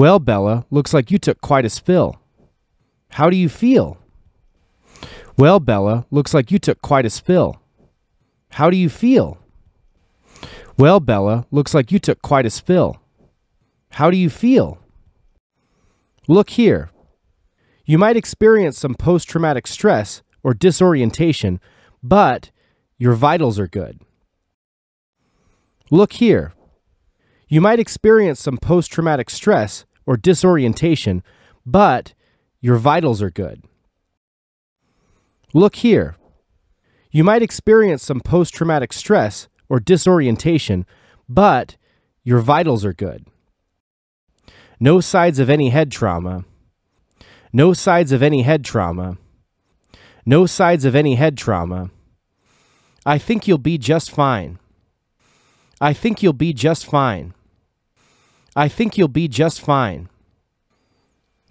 Well, Bella, looks like you took quite a spill. How do you feel? Well, Bella, looks like you took quite a spill. How do you feel? Well, Bella, looks like you took quite a spill. How do you feel? Look here. You might experience some post traumatic stress or disorientation, but your vitals are good. Look here. You might experience some post traumatic stress or disorientation, but your vitals are good. Look here. You might experience some post traumatic stress or disorientation, but your vitals are good. No signs of any head trauma. No signs of any head trauma. No signs of any head trauma. I think you'll be just fine. I think you'll be just fine. I think you'll be just fine.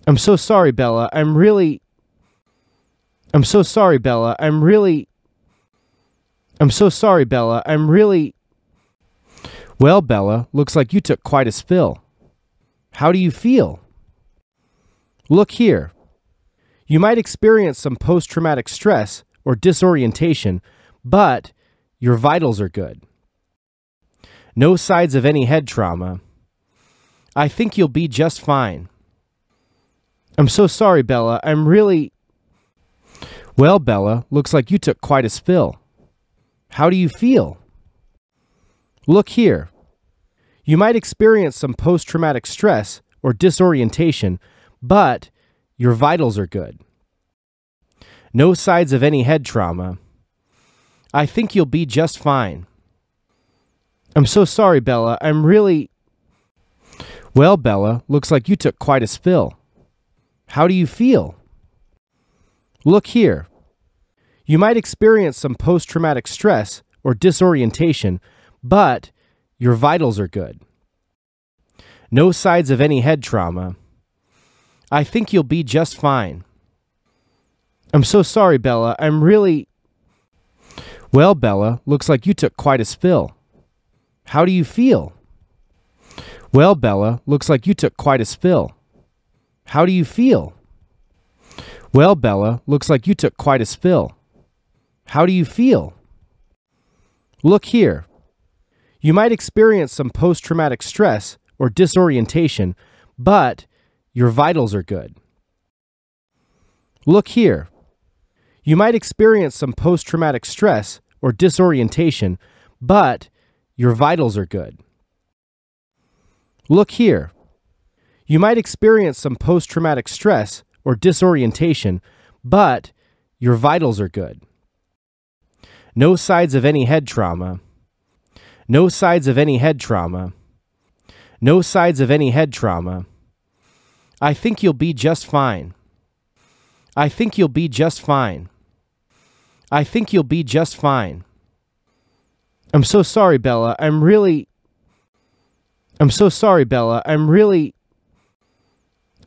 I'm so sorry, Bella. I'm really. I'm so sorry, Bella. I'm really. I'm so sorry, Bella. I'm really. Well, Bella, looks like you took quite a spill. How do you feel? Look here. You might experience some post traumatic stress or disorientation, but your vitals are good. No signs of any head trauma. I think you'll be just fine. I'm so sorry, Bella. I'm really. Well, Bella, looks like you took quite a spill. How do you feel? Look here. You might experience some post traumatic stress or disorientation, but your vitals are good. No signs of any head trauma. I think you'll be just fine. I'm so sorry, Bella. I'm really. Well, Bella, looks like you took quite a spill. How do you feel? Look here. You might experience some post traumatic stress or disorientation, but your vitals are good. No signs of any head trauma. I think you'll be just fine. I'm so sorry, Bella. I'm really. Well, Bella, looks like you took quite a spill. How do you feel? Well, Bella, looks like you took quite a spill. How do you feel? Well, Bella, looks like you took quite a spill. How do you feel? Look here. You might experience some post traumatic stress or disorientation, but your vitals are good. Look here. You might experience some post traumatic stress or disorientation, but your vitals are good. Look here. You might experience some post traumatic stress or disorientation, but your vitals are good. No signs of any head trauma. No signs of any head trauma. No signs of any head trauma. I think you'll be just fine. I think you'll be just fine. I think you'll be just fine. I'm so sorry, Bella. I'm really. I'm so sorry, Bella. I'm really.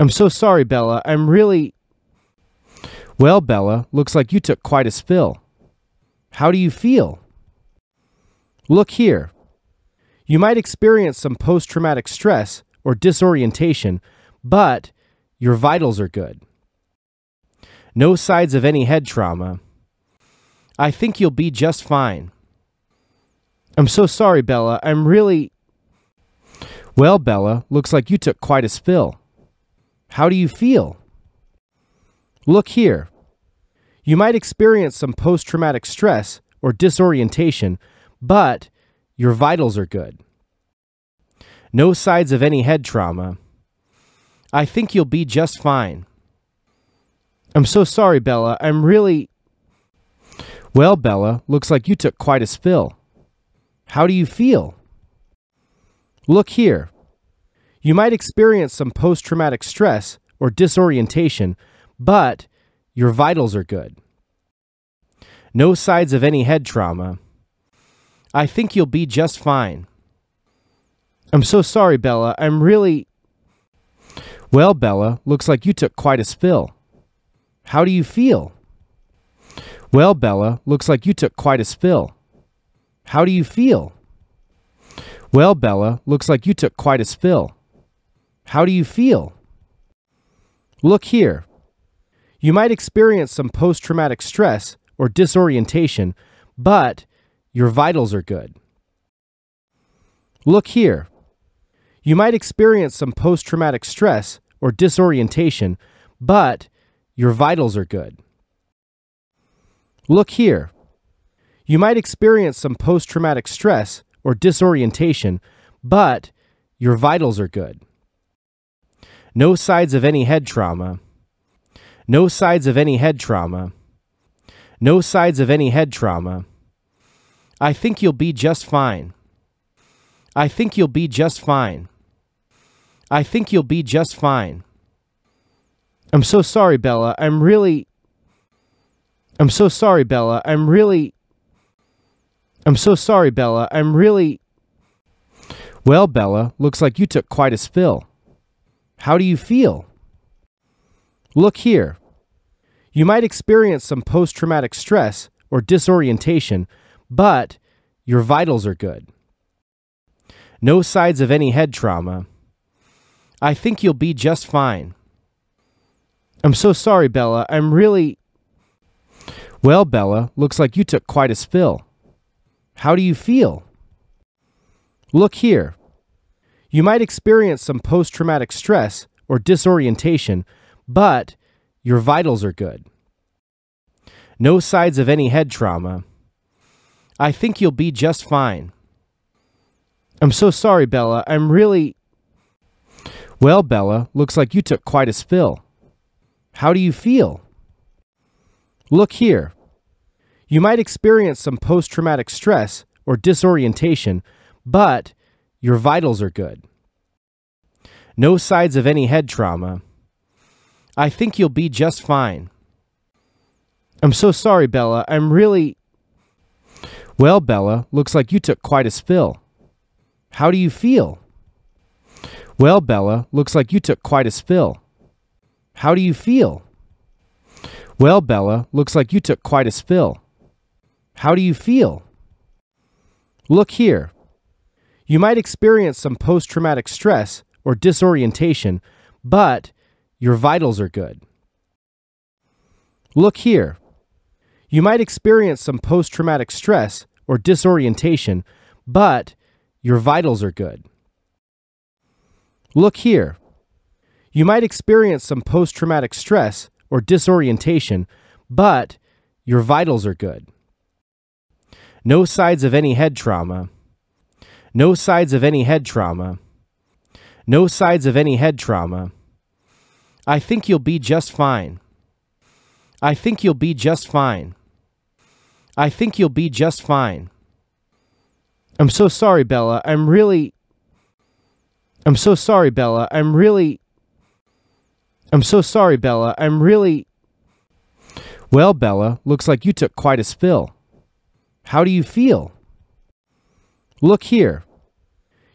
I'm so sorry, Bella. I'm really. Well, Bella, looks like you took quite a spill. How do you feel? Look here. You might experience some post traumatic stress or disorientation, but your vitals are good. No signs of any head trauma. I think you'll be just fine. I'm so sorry, Bella. I'm really. Well, Bella, looks like you took quite a spill. How do you feel? Look here. You might experience some post traumatic stress or disorientation, but your vitals are good. No signs of any head trauma. I think you'll be just fine. I'm so sorry, Bella. I'm really. Well, Bella, looks like you took quite a spill. How do you feel? Look here. You might experience some post traumatic stress or disorientation, but your vitals are good. No signs of any head trauma. I think you'll be just fine. I'm so sorry, Bella. I'm really. Well, Bella, looks like you took quite a spill. How do you feel? Well, Bella, looks like you took quite a spill. How do you feel? Well, Bella, looks like you took quite a spill. How do you feel? Look here. You might experience some post traumatic stress or disorientation, but your vitals are good. Look here. You might experience some post traumatic stress or disorientation, but your vitals are good. Look here. You might experience some post traumatic stress or disorientation, but your vitals are good. No signs of any head trauma. No signs of any head trauma. No signs of any head trauma. I think you'll be just fine. I think you'll be just fine. I think you'll be just fine. I'm so sorry, Bella. I'm really. I'm so sorry, Bella. I'm really. I'm so sorry, Bella. I'm really. Well, Bella, looks like you took quite a spill. How do you feel? Look here. You might experience some post traumatic stress or disorientation, but your vitals are good. No signs of any head trauma. I think you'll be just fine. I'm so sorry, Bella. I'm really. Well, Bella, looks like you took quite a spill. How do you feel? Look here. You might experience some post traumatic stress or disorientation, but your vitals are good. No signs of any head trauma. I think you'll be just fine. I'm so sorry, Bella. I'm really. Well, Bella, looks like you took quite a spill. How do you feel? Look here. You might experience some post traumatic stress or disorientation, but your vitals are good. No signs of any head trauma. I think you'll be just fine. I'm so sorry, Bella. I'm really. Well, Bella, looks like you took quite a spill. How do you feel? Well, Bella, looks like you took quite a spill. How do you feel? Well, Bella, looks like you took quite a spill. How do you feel? Look here. You might experience some post traumatic stress or disorientation, but your vitals are good. Look here. You might experience some post traumatic stress or disorientation, but your vitals are good. Look here. You might experience some post traumatic stress or disorientation, but your vitals are good. No signs of any head trauma. No signs of any head trauma. No signs of any head trauma. I think you'll be just fine. I think you'll be just fine. I think you'll be just fine. I'm so sorry, Bella. I'm really. I'm so sorry, Bella. I'm really. I'm so sorry, Bella. I'm really. Well, Bella, looks like you took quite a spill. How do you feel? Look here.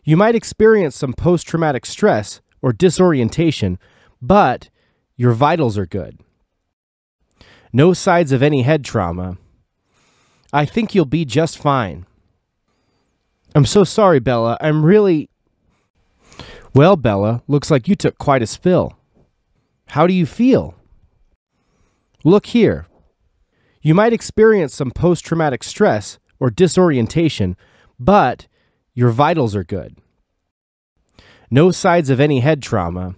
You might experience some post traumatic stress or disorientation, but your vitals are good. No signs of any head trauma. I think you'll be just fine. I'm so sorry, Bella. I'm really. Well, Bella, looks like you took quite a spill. How do you feel? Look here. You might experience some post traumatic stress or disorientation, but your vitals are good. No signs of any head trauma.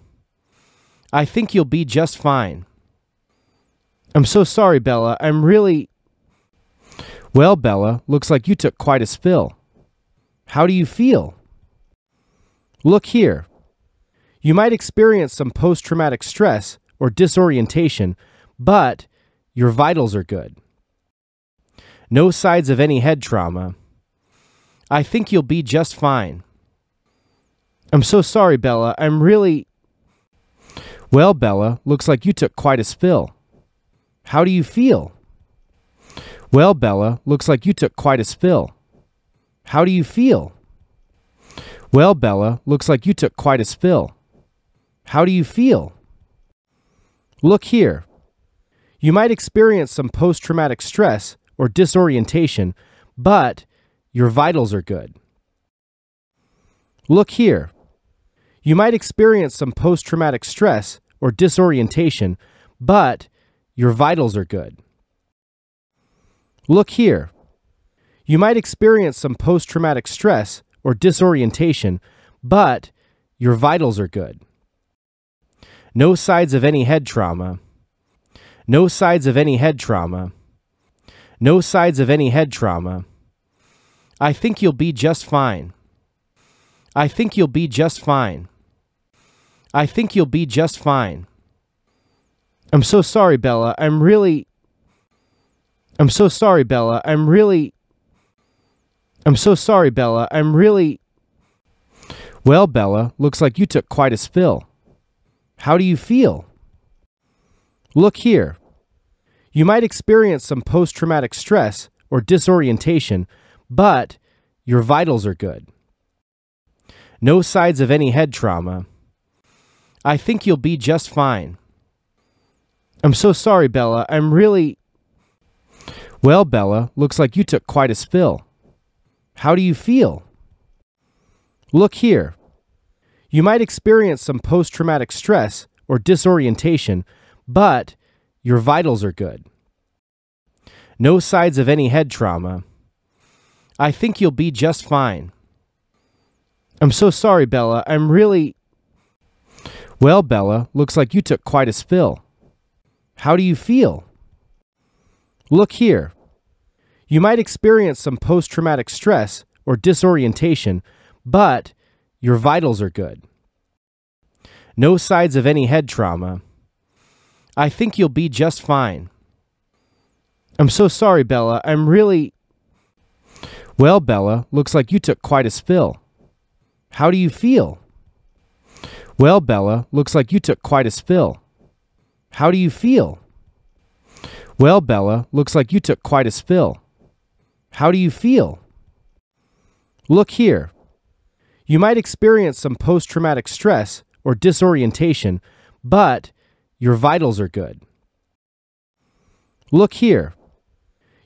I think you'll be just fine. I'm so sorry, Bella. I'm really. Well, Bella, looks like you took quite a spill. How do you feel? Look here. You might experience some post traumatic stress or disorientation, but your vitals are good. No signs of any head trauma. I think you'll be just fine. I'm so sorry, Bella. I'm really. Well, Bella, looks like you took quite a spill. How do you feel? Well, Bella, looks like you took quite a spill. How do you feel? Well, Bella, looks like you took quite a spill. How do you feel? Look here. You might experience some post traumatic stress or disorientation, but your vitals are good. Look here. You might experience some post traumatic stress or disorientation, but your vitals are good. Look here. You might experience some post traumatic stress or disorientation, but your vitals are good. No signs of any head trauma. No signs of any head trauma. No signs of any head trauma. I think you'll be just fine. I think you'll be just fine. I think you'll be just fine. I'm so sorry, Bella. I'm really. I'm so sorry, Bella. I'm really. I'm so sorry, Bella. I'm really. Well, Bella, looks like you took quite a spill. How do you feel? Look here. You might experience some post traumatic stress or disorientation, but your vitals are good. No signs of any head trauma. I think you'll be just fine. I'm so sorry, Bella. I'm really. Well, Bella, looks like you took quite a spill. How do you feel? Look here. You might experience some post traumatic stress or disorientation, but your vitals are good. No signs of any head trauma. I think you'll be just fine. I'm so sorry, Bella. I'm really. Well, Bella, looks like you took quite a spill. How do you feel? Look here. You might experience some post traumatic stress or disorientation, but your vitals are good. No signs of any head trauma. I think you'll be just fine. I'm so sorry, Bella. I'm really. Well, Bella, looks like you took quite a spill. How do you feel? Well, Bella, looks like you took quite a spill. How do you feel? Well, Bella, looks like you took quite a spill. How do you feel? Look here. You might experience some post traumatic stress or disorientation, but your vitals are good. Look here.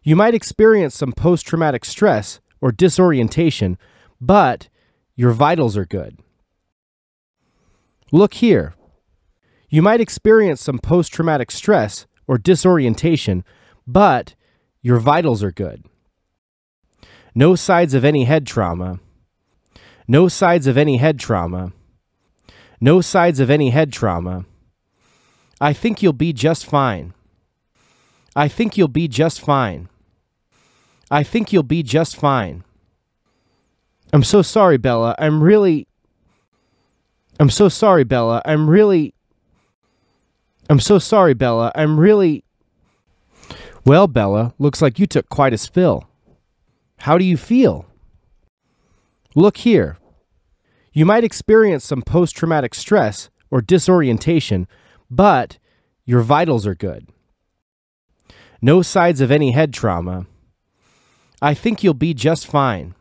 You might experience some post traumatic stress or disorientation, but your vitals are good. Look here. You might experience some post traumatic stress or disorientation, but your vitals are good. No signs of any head trauma. No signs of any head trauma. No signs of any head trauma. I think you'll be just fine. I think you'll be just fine. I think you'll be just fine. I'm so sorry, Bella. I'm really. I'm so sorry, Bella. I'm really. I'm so sorry, Bella. I'm really. Well, Bella, looks like you took quite a spill. How do you feel? Look here. You might experience some post traumatic stress or disorientation, but your vitals are good. No signs of any head trauma. I think you'll be just fine.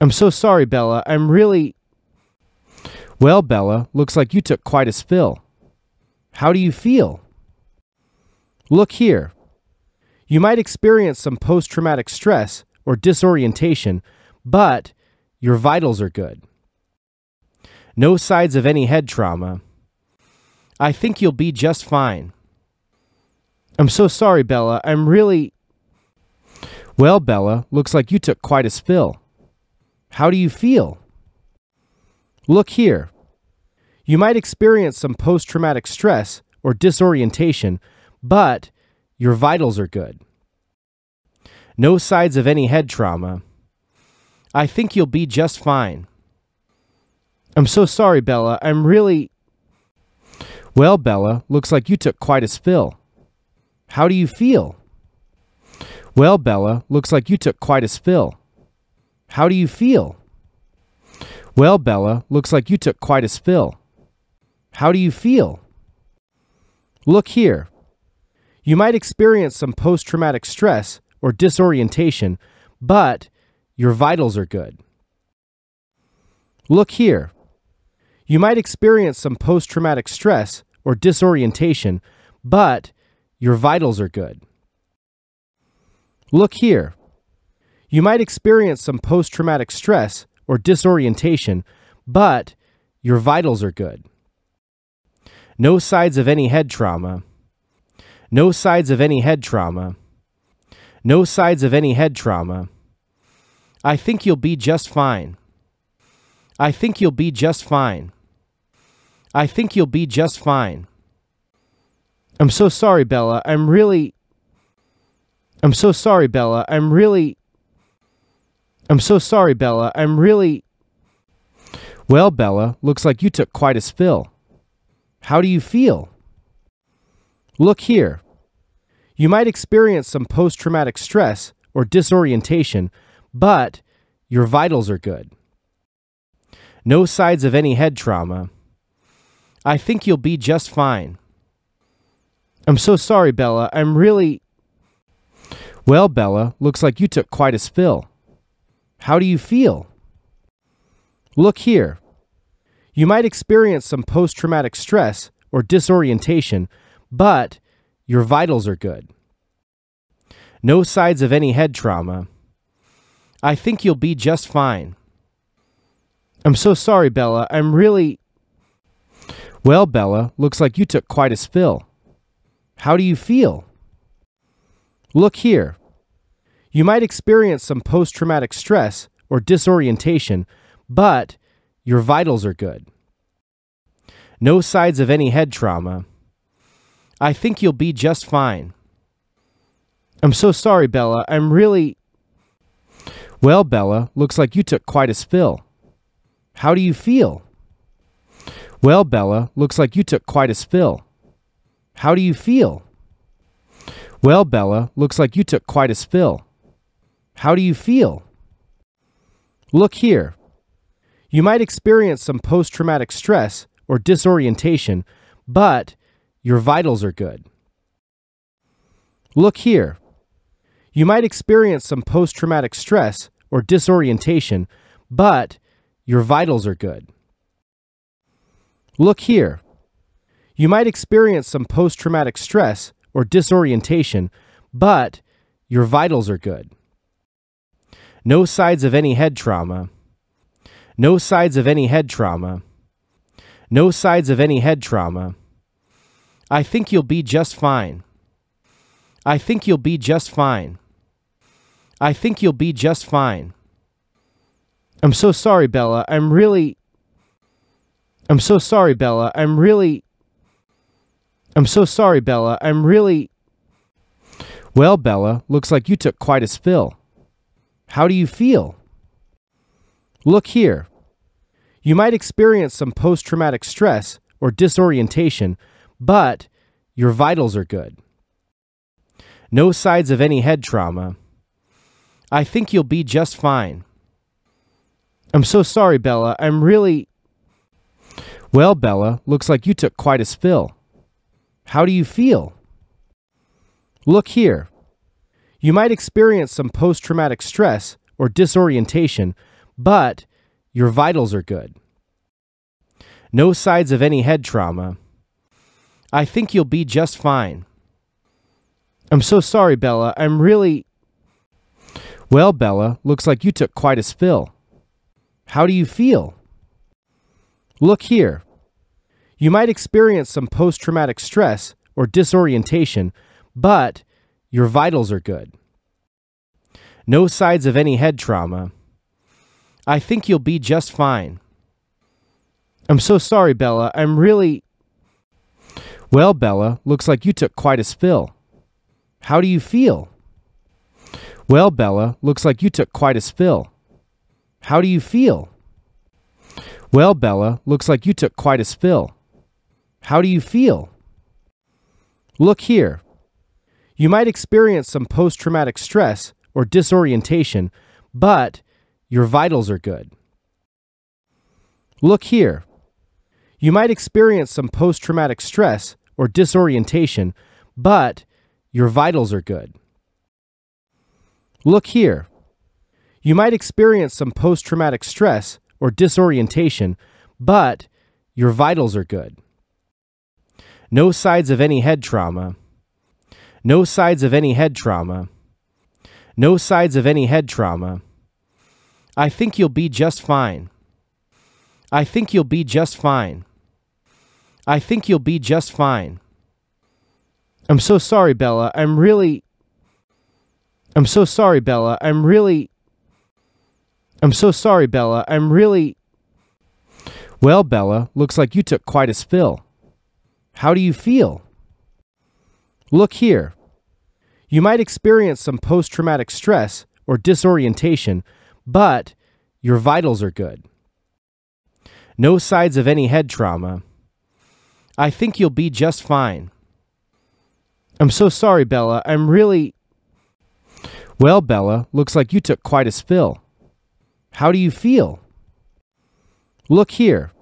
I'm so sorry, Bella. I'm really. Well, Bella, looks like you took quite a spill. How do you feel? Look here. You might experience some post traumatic stress or disorientation, but your vitals are good. No signs of any head trauma. I think you'll be just fine. I'm so sorry, Bella. I'm really. Well, Bella, looks like you took quite a spill. How do you feel? Look here. You might experience some post traumatic stress or disorientation, but your vitals are good. No signs of any head trauma. I think you'll be just fine. I'm so sorry, Bella. I'm really. Well, Bella, looks like you took quite a spill. How do you feel? Well, Bella, looks like you took quite a spill. How do you feel? Well, Bella, looks like you took quite a spill. How do you feel? Look here. You might experience some post traumatic stress or disorientation, but your vitals are good. Look here. You might experience some post traumatic stress or disorientation, but your vitals are good. Look here. You might experience some post traumatic stress or disorientation, but your vitals are good. No sides of any head trauma. No sides of any head trauma. No sides of any head trauma. I think you'll be just fine. I think you'll be just fine. I think you'll be just fine. I'm so sorry, Bella. I'm really. I'm so sorry, Bella. I'm really. I'm so sorry, Bella. I'm really. Well, Bella, looks like you took quite a spill. How do you feel? Look here. You might experience some post traumatic stress or disorientation, but your vitals are good. No signs of any head trauma. I think you'll be just fine. I'm so sorry, Bella. I'm really. Well, Bella, looks like you took quite a spill. How do you feel? Look here. You might experience some post traumatic stress or disorientation, but your vitals are good. No signs of any head trauma. I think you'll be just fine. I'm so sorry, Bella. I'm really. Well, Bella, looks like you took quite a spill. How do you feel? Look here. You might experience some post traumatic stress or disorientation, but your vitals are good. No signs of any head trauma. I think you'll be just fine. I'm so sorry, Bella. I'm really. Well, Bella, looks like you took quite a spill. How do you feel? Well, Bella, looks like you took quite a spill. How do you feel? Well, Bella, looks like you took quite a spill. How do you feel? Look here. You might experience some post traumatic stress or disorientation, but your vitals are good. Look here. You might experience some post traumatic stress or disorientation, but your vitals are good. Look here. You might experience some post traumatic stress or disorientation, but your vitals are good. No signs of any head trauma. No signs of any head trauma. No signs of any head trauma. I think you'll be just fine. I think you'll be just fine. I think you'll be just fine. I'm so sorry, Bella. I'm really. I'm so sorry, Bella. I'm really. I'm so sorry, Bella. I'm really. Well, Bella, looks like you took quite a spill. How do you feel? Look here. You might experience some post traumatic stress or disorientation, but your vitals are good. No signs of any head trauma. I think you'll be just fine. I'm so sorry, Bella. I'm really. Well, Bella, looks like you took quite a spill. How do you feel? Look here. You might experience some post traumatic stress or disorientation, but your vitals are good. No signs of any head trauma. I think you'll be just fine. I'm so sorry, Bella. I'm really. Well, Bella, looks like you took quite a spill. How do you feel? Look here. You might experience some post traumatic stress or disorientation, but your vitals are good. No signs of any head trauma. I think you'll be just fine. I'm so sorry, Bella. I'm really. Well, Bella, looks like you took quite a spill. How do you feel? Well, Bella, looks like you took quite a spill. How do you feel? Well, Bella, looks like you took quite a spill. How do you feel? Look here. You might experience some post traumatic stress or disorientation, but your vitals are good. Look here. You might experience some post traumatic stress or disorientation, but your vitals are good. Look here. You might experience some post traumatic stress or disorientation, but your vitals are good. No signs of any head trauma. No signs of any head trauma. No signs of any head trauma. I think you'll be just fine. I think you'll be just fine. I think you'll be just fine. I'm so sorry, Bella. I'm really. I'm so sorry, Bella. I'm really. I'm so sorry, Bella. I'm really. Well, Bella, looks like you took quite a spill. How do you feel? Look here. You might experience some post traumatic stress or disorientation, but your vitals are good. No signs of any head trauma. I think you'll be just fine. I'm so sorry, Bella. I'm really. Well, Bella, looks like you took quite a spill. How do you feel? Look here.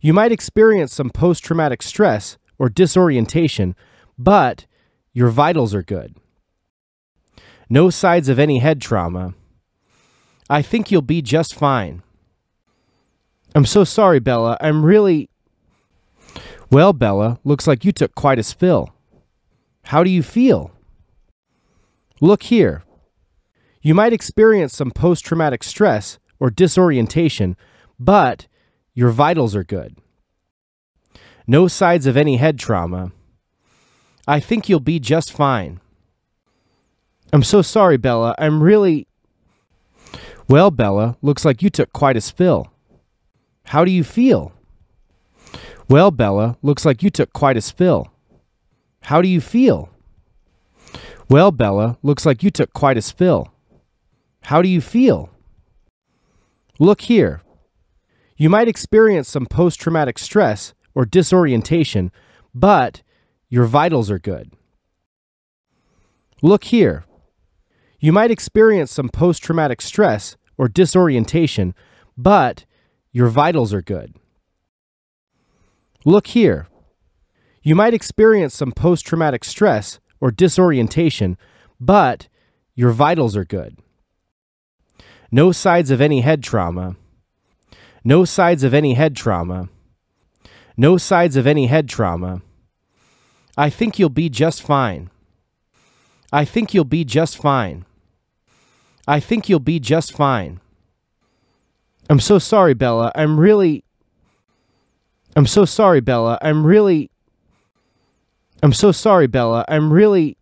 You might experience some post traumatic stress or disorientation, but your vitals are good. No signs of any head trauma. I think you'll be just fine. I'm so sorry, Bella. I'm really. Well, Bella, looks like you took quite a spill. How do you feel? Look here. You might experience some post traumatic stress or disorientation, but your vitals are good. No signs of any head trauma. I think you'll be just fine. I'm so sorry, Bella. I'm really. Well, Bella, looks like you took quite a spill. How do you feel? Well, Bella, looks like you took quite a spill. How do you feel? Well, Bella, looks like you took quite a spill. How do you feel? Look here. You might experience some post traumatic stress or disorientation, but your vitals are good. Look here. You might experience some post traumatic stress or disorientation, but your vitals are good. Look here. You might experience some post traumatic stress or disorientation, but your vitals are good. No signs of any head trauma. No signs of any head trauma. No signs of any head trauma. I think you'll be just fine. I think you'll be just fine. I think you'll be just fine. I'm so sorry, Bella. I'm really. I'm so sorry, Bella. I'm really. I'm so sorry, Bella. I'm really.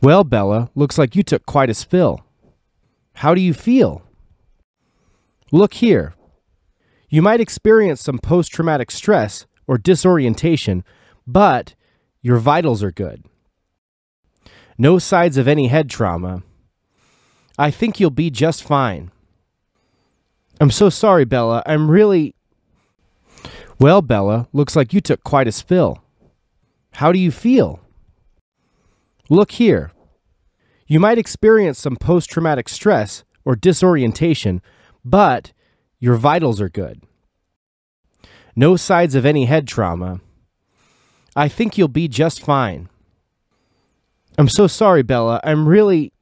Well, Bella, looks like you took quite a spill. How do you feel? Look here. You might experience some post traumatic stress or disorientation, but your vitals are good. No signs of any head trauma. I think you'll be just fine. I'm so sorry, Bella. I'm really. Well, Bella, looks like you took quite a spill. How do you feel? Look here. You might experience some post traumatic stress or disorientation, but your vitals are good. No signs of any head trauma. I think you'll be just fine. I'm so sorry, Bella. I'm really.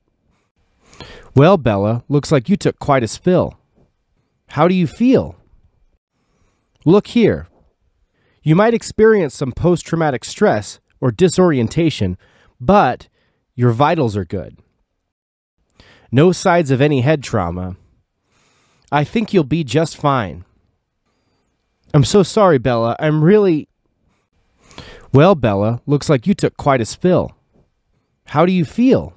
Well, Bella, looks like you took quite a spill. How do you feel? Look here. You might experience some post traumatic stress or disorientation, but your vitals are good. No signs of any head trauma. I think you'll be just fine. I'm so sorry, Bella. I'm really. Well, Bella, looks like you took quite a spill. How do you feel?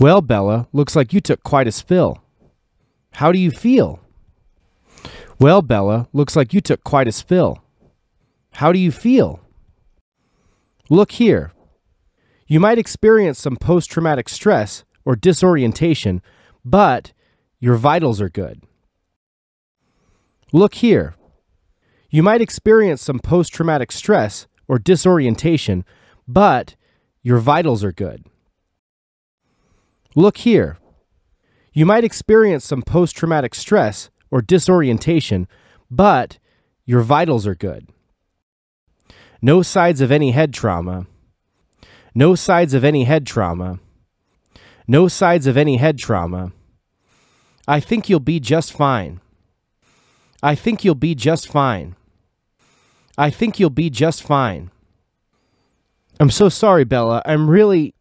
Well, Bella, looks like you took quite a spill. How do you feel? Well, Bella, looks like you took quite a spill. How do you feel? Look here. You might experience some post traumatic stress or disorientation, but your vitals are good. Look here. You might experience some post traumatic stress or disorientation, but your vitals are good. Look here. You might experience some post traumatic stress or disorientation, but your vitals are good. No signs of any head trauma. No signs of any head trauma. No signs of any head trauma. I think you'll be just fine. I think you'll be just fine. I think you'll be just fine. I'm so sorry, Bella. I'm really.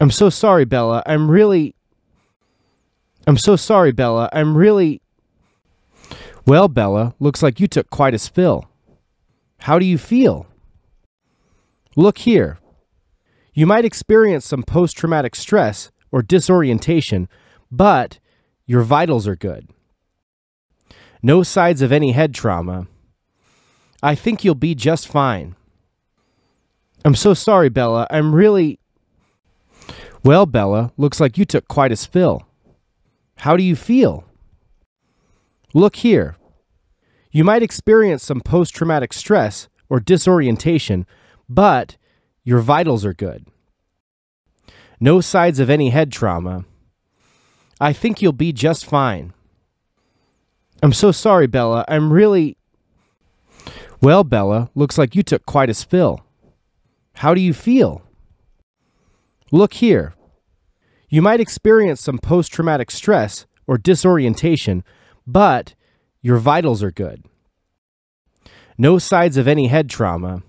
I'm so sorry, Bella. I'm really. I'm so sorry, Bella. I'm really. Well, Bella, looks like you took quite a spill. How do you feel? Look here. You might experience some post traumatic stress or disorientation, but your vitals are good. No signs of any head trauma. I think you'll be just fine. I'm so sorry, Bella. I'm really. Well, Bella, looks like you took quite a spill. How do you feel? Look here. You might experience some post traumatic stress or disorientation, but your vitals are good. No signs of any head trauma. I think you'll be just fine. I'm so sorry, Bella. I'm really. Well, Bella, looks like you took quite a spill. How do you feel? Look here. You might experience some post traumatic stress or disorientation, but your vitals are good. No signs of any head trauma.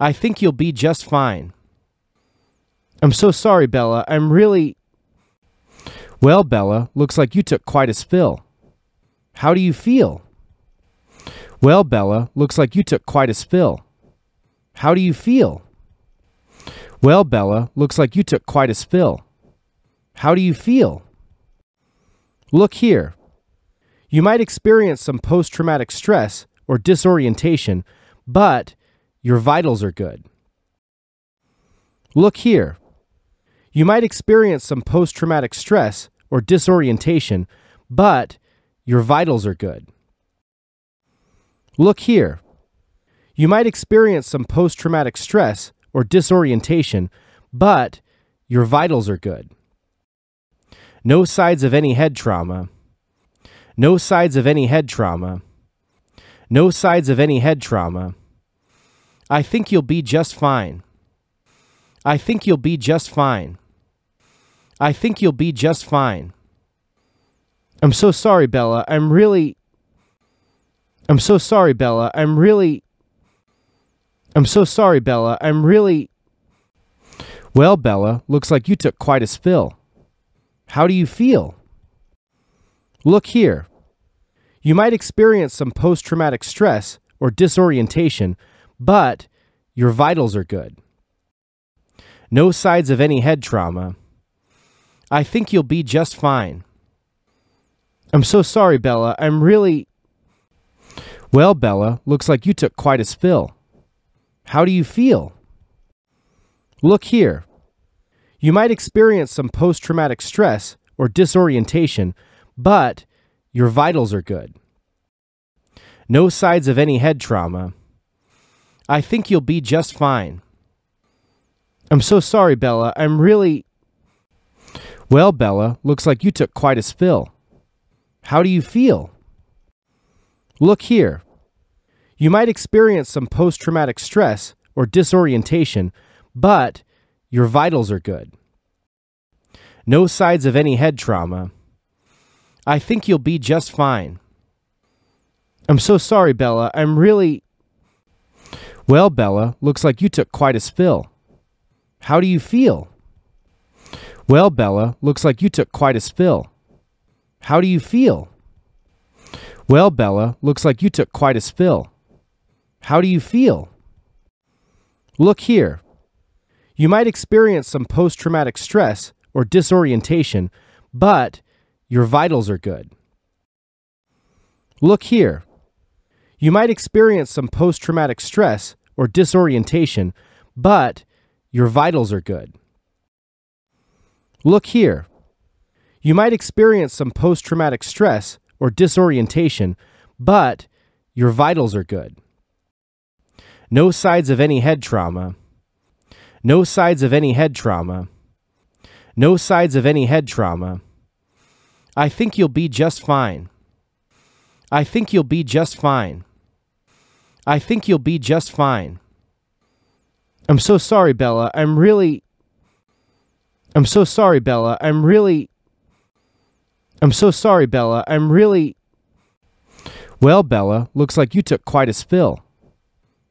I think you'll be just fine. I'm so sorry, Bella. I'm really. Well, Bella, looks like you took quite a spill. How do you feel? Well, Bella, looks like you took quite a spill. How do you feel? Well, Bella, looks like you took quite a spill. How do you feel? Look here. You might experience some post traumatic stress or disorientation, but your vitals are good. Look here. You might experience some post traumatic stress or disorientation, but your vitals are good. Look here. You might experience some post traumatic stress or disorientation, but your vitals are good. No signs of any head trauma. No signs of any head trauma. No signs of any head trauma. I think you'll be just fine. I think you'll be just fine. I think you'll be just fine. I'm so sorry, Bella. I'm really. I'm so sorry, Bella. I'm really. I'm so sorry, Bella. I'm really. Well, Bella, looks like you took quite a spill. How do you feel? Look here. You might experience some post traumatic stress or disorientation, but your vitals are good. No signs of any head trauma. I think you'll be just fine. I'm so sorry, Bella. I'm really. Well, Bella, looks like you took quite a spill. How do you feel? Look here. You might experience some post traumatic stress or disorientation, but your vitals are good. No signs of any head trauma. I think you'll be just fine. I'm so sorry, Bella. I'm really. Well, Bella, looks like you took quite a spill. How do you feel? Look here. You might experience some post traumatic stress or disorientation, but your vitals are good. No signs of any head trauma. I think you'll be just fine. I'm so sorry, Bella. I'm really. Well, Bella, looks like you took quite a spill. How do you feel? Well, Bella, looks like you took quite a spill. How do you feel? Well, Bella, looks like you took quite a spill. How do you feel? Look here. You might experience some post traumatic stress or disorientation, but your vitals are good. Look here. You might experience some post traumatic stress or disorientation, but your vitals are good. Look here. You might experience some post traumatic stress or disorientation, but your vitals are good. No signs of any head trauma. No signs of any head trauma. No signs of any head trauma. I think you'll be just fine. I think you'll be just fine. I think you'll be just fine. I'm so sorry, Bella. I'm really. I'm so sorry, Bella. I'm really. I'm so sorry, Bella. I'm really. Well, Bella, looks like you took quite a spill.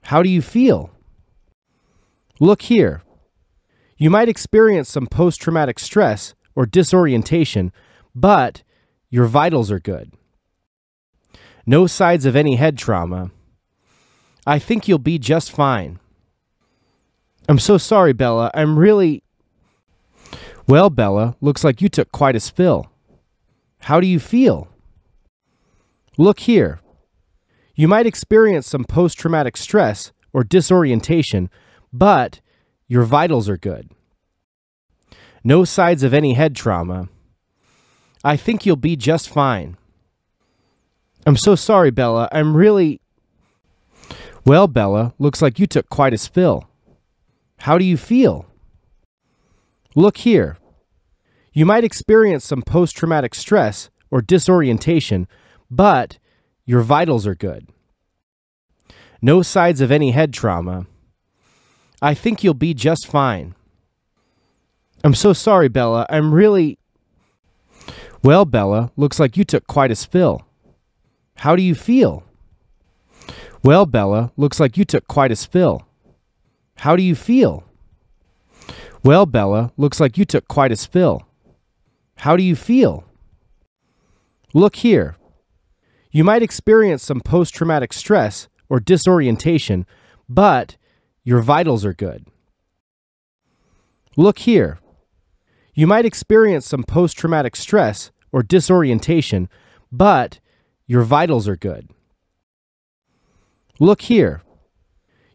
How do you feel? Look here. You might experience some post traumatic stress or disorientation, but your vitals are good. No signs of any head trauma. I think you'll be just fine. I'm so sorry, Bella. I'm really. Well, Bella, looks like you took quite a spill. How do you feel? Look here. You might experience some post traumatic stress or disorientation, but your vitals are good. No signs of any head trauma. I think you'll be just fine. I'm so sorry, Bella. I'm really. Well, Bella, looks like you took quite a spill. How do you feel? Look here. You might experience some post traumatic stress or disorientation, but your vitals are good. No signs of any head trauma. I think you'll be just fine. I'm so sorry, Bella. I'm really. Well, Bella, looks like you took quite a spill. How do you feel? Well, Bella, looks like you took quite a spill. How do you feel? Well, Bella, looks like you took quite a spill. How do you feel? Look here. You might experience some post traumatic stress or disorientation, but your vitals are good. Look here. You might experience some post traumatic stress or disorientation, but your vitals are good. Look here.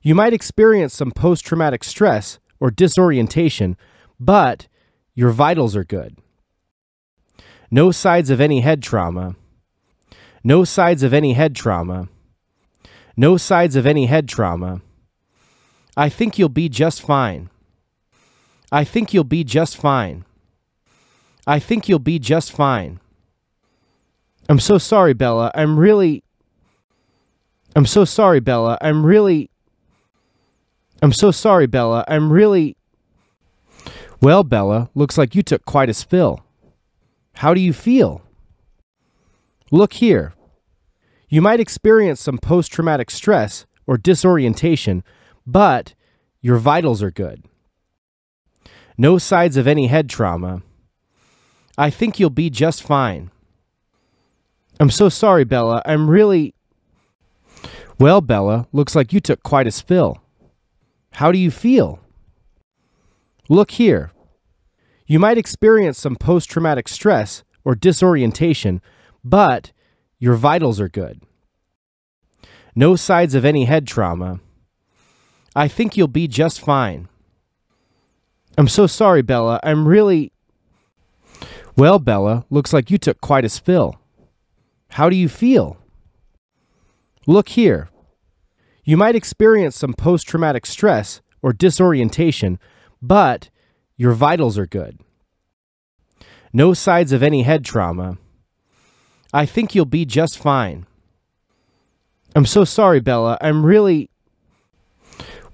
You might experience some post traumatic stress or disorientation, but your vitals are good. No signs of any head trauma. No signs of any head trauma. No signs of any head trauma. I think you'll be just fine. I think you'll be just fine. I think you'll be just fine. I'm so sorry, Bella. I'm really. I'm so sorry, Bella. I'm really. I'm so sorry, Bella. I'm really. Well, Bella, looks like you took quite a spill. How do you feel? Look here. You might experience some post traumatic stress or disorientation, but your vitals are good. No signs of any head trauma. I think you'll be just fine. I'm so sorry, Bella. I'm really. Well, Bella, looks like you took quite a spill. How do you feel? Look here. You might experience some post traumatic stress or disorientation, but your vitals are good. No signs of any head trauma. I think you'll be just fine. I'm so sorry, Bella. I'm really. Well, Bella, looks like you took quite a spill. How do you feel? Look here. You might experience some post traumatic stress or disorientation, but your vitals are good. No signs of any head trauma. I think you'll be just fine. I'm so sorry, Bella. I'm really.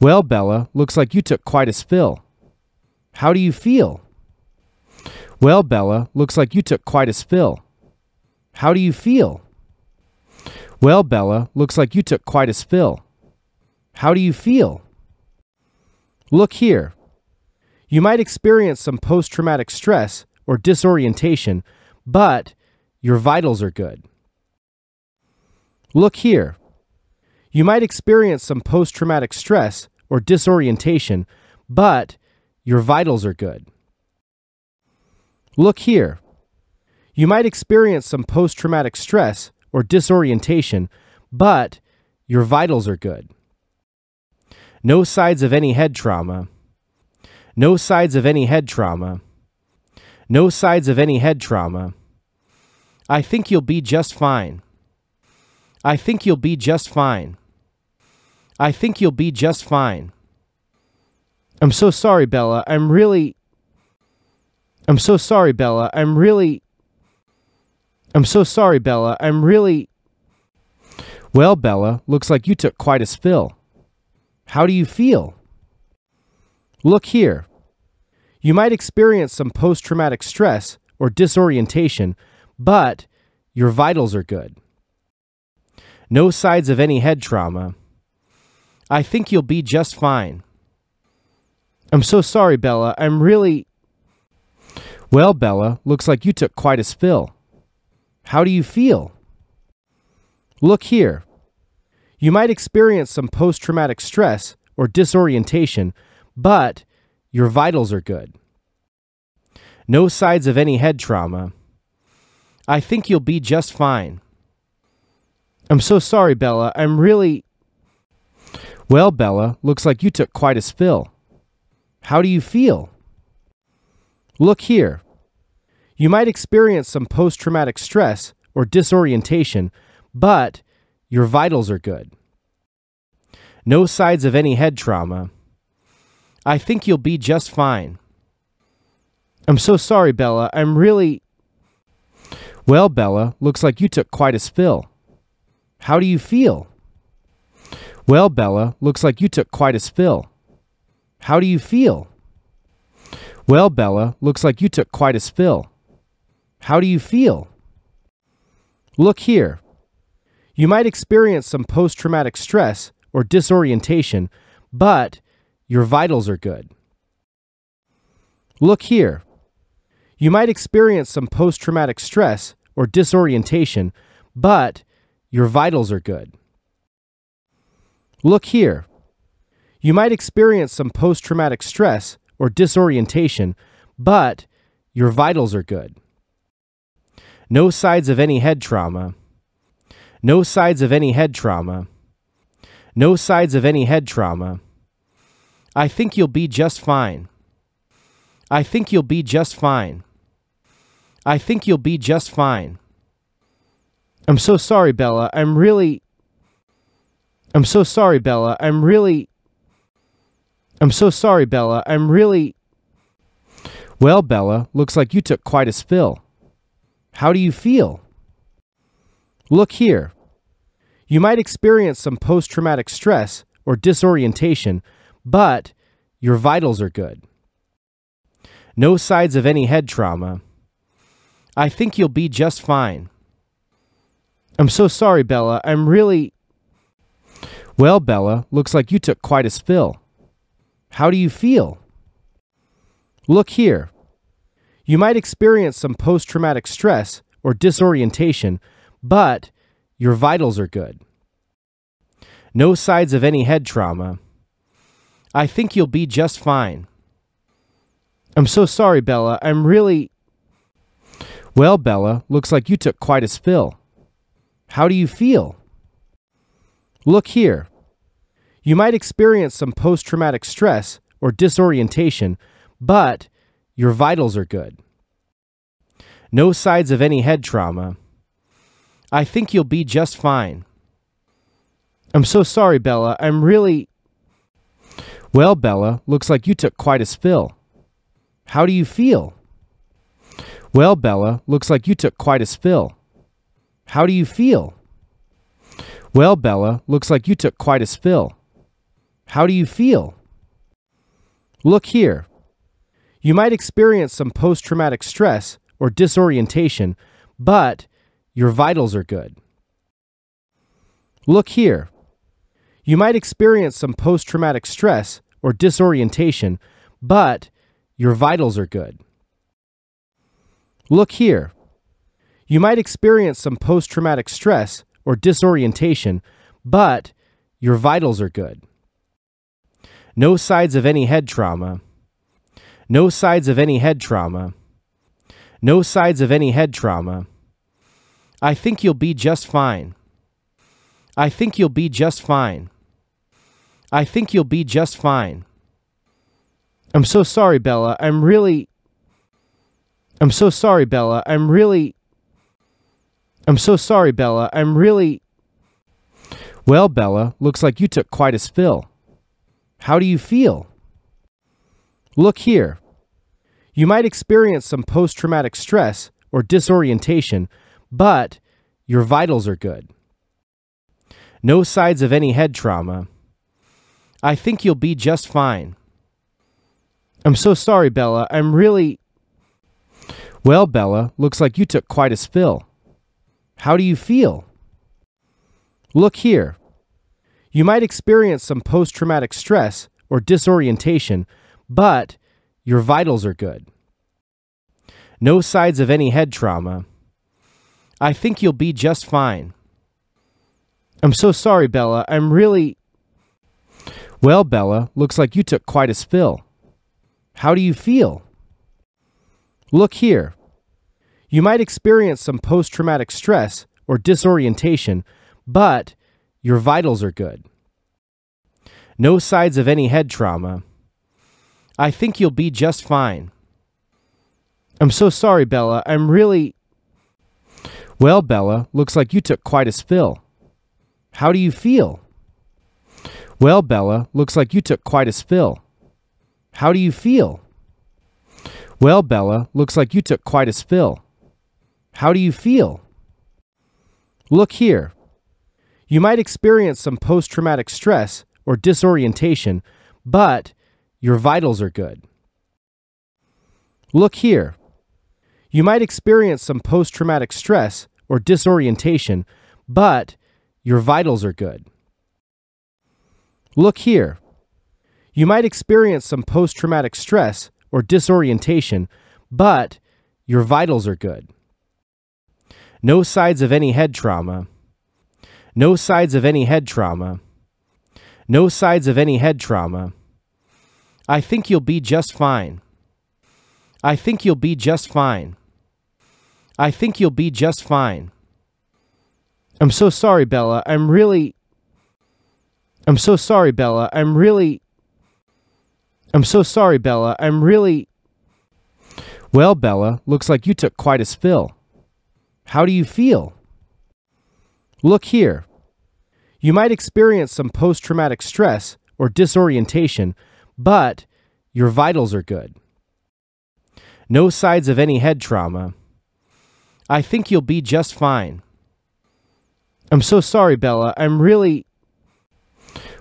Well, Bella, looks like you took quite a spill. How do you feel? Well, Bella, looks like you took quite a spill. How do you feel? Well, Bella, looks like you took quite a spill. How do you feel? Look here. You might experience some post traumatic stress or disorientation, but your vitals are good. Look here. You might experience some post traumatic stress or disorientation, but your vitals are good. Look here. You might experience some post traumatic stress or disorientation, but your vitals are good. No signs of any head trauma. No signs of any head trauma. No signs of any head trauma. I think you'll be just fine. I think you'll be just fine. I think you'll be just fine. I'm so sorry, Bella. I'm really. I'm so sorry, Bella. I'm really. I'm so sorry, Bella. I'm really. Well, Bella, looks like you took quite a spill. How do you feel? Look here. You might experience some post traumatic stress or disorientation, but your vitals are good. No signs of any head trauma. I think you'll be just fine. I'm so sorry, Bella. I'm really. Well, Bella, looks like you took quite a spill. How do you feel? Look here. You might experience some post traumatic stress or disorientation, but your vitals are good. No signs of any head trauma. I think you'll be just fine. I'm so sorry, Bella. I'm really. Well, Bella, looks like you took quite a spill. How do you feel? Look here. You might experience some post traumatic stress or disorientation, but your vitals are good. No signs of any head trauma. I think you'll be just fine. I'm so sorry, Bella. I'm really. Well, Bella, looks like you took quite a spill. How do you feel? Well, Bella, looks like you took quite a spill. How do you feel? Well, Bella, looks like you took quite a spill. How do you feel? Look here. You might experience some post traumatic stress or disorientation, but your vitals are good. Look here. You might experience some post traumatic stress or disorientation, but your vitals are good. Look here. You might experience some post traumatic stress or disorientation, but your vitals are good. No signs of any head trauma. No signs of any head trauma. No signs of any head trauma. I think you'll be just fine. I think you'll be just fine. I think you'll be just fine. I'm so sorry, Bella. I'm really. I'm so sorry, Bella. I'm really. I'm so sorry, Bella. I'm really. Well, Bella, looks like you took quite a spill. How do you feel? Look here. You might experience some post traumatic stress or disorientation, but your vitals are good. No signs of any head trauma. I think you'll be just fine. I'm so sorry, Bella. I'm really. Well, Bella, looks like you took quite a spill. How do you feel? Look here. You might experience some post traumatic stress or disorientation, but your vitals are good. No signs of any head trauma. I think you'll be just fine. I'm so sorry, Bella. I'm really. Well, Bella, looks like you took quite a spill. How do you feel? Look here. You might experience some post traumatic stress or disorientation, but your vitals are good. No signs of any head trauma. I think you'll be just fine. I'm so sorry, Bella. I'm really. Well, Bella, looks like you took quite a spill. How do you feel? Well, Bella, looks like you took quite a spill. How do you feel? Well, Bella, looks like you took quite a spill. How do you feel? Look here. You might experience some post traumatic stress or disorientation, but your vitals are good. Look here. You might experience some post traumatic stress or disorientation, but your vitals are good. Look here. You might experience some post traumatic stress or disorientation, but your vitals are good. No signs of any head trauma. No signs of any head trauma. No signs of any head trauma. I think you'll be just fine. I think you'll be just fine. I think you'll be just fine. I'm so sorry, Bella. I'm really. I'm so sorry, Bella. I'm really. I'm so sorry, Bella. I'm really. Well, Bella, looks like you took quite a spill. How do you feel? Look here. You might experience some post traumatic stress or disorientation, but your vitals are good. No signs of any head trauma. I think you'll be just fine. I'm so sorry, Bella. I'm really. Well, Bella, looks like you took quite a spill. How do you feel? Look here. You might experience some post traumatic stress or disorientation, but your vitals are good. No signs of any head trauma. I think you'll be just fine. I'm so sorry, Bella. I'm really. Well, Bella, looks like you took quite a spill. How do you feel? Look here. You might experience some post traumatic stress or disorientation, but your vitals are good. No signs of any head trauma. I think you'll be just fine. I'm so sorry, Bella. I'm really. Well, Bella, looks like you took quite a spill. How do you feel? Well, Bella, looks like you took quite a spill. How do you feel? Well, Bella, looks like you took quite a spill. How do you feel? Look here. You might experience some post traumatic stress or disorientation, but your vitals are good. Look here. You might experience some post traumatic stress or disorientation, but your vitals are good. Look here. You might experience some post traumatic stress or disorientation, but your vitals are good. No signs of any head trauma. No signs of any head trauma. No signs of any head trauma. I think you'll be just fine. I think you'll be just fine. I think you'll be just fine. I'm so sorry, Bella. I'm really. I'm so sorry, Bella. I'm really. I'm so sorry, Bella. I'm really. Well, Bella, looks like you took quite a spill. How do you feel? Look here. You might experience some post traumatic stress or disorientation, but your vitals are good. No signs of any head trauma. I think you'll be just fine. I'm so sorry, Bella. I'm really.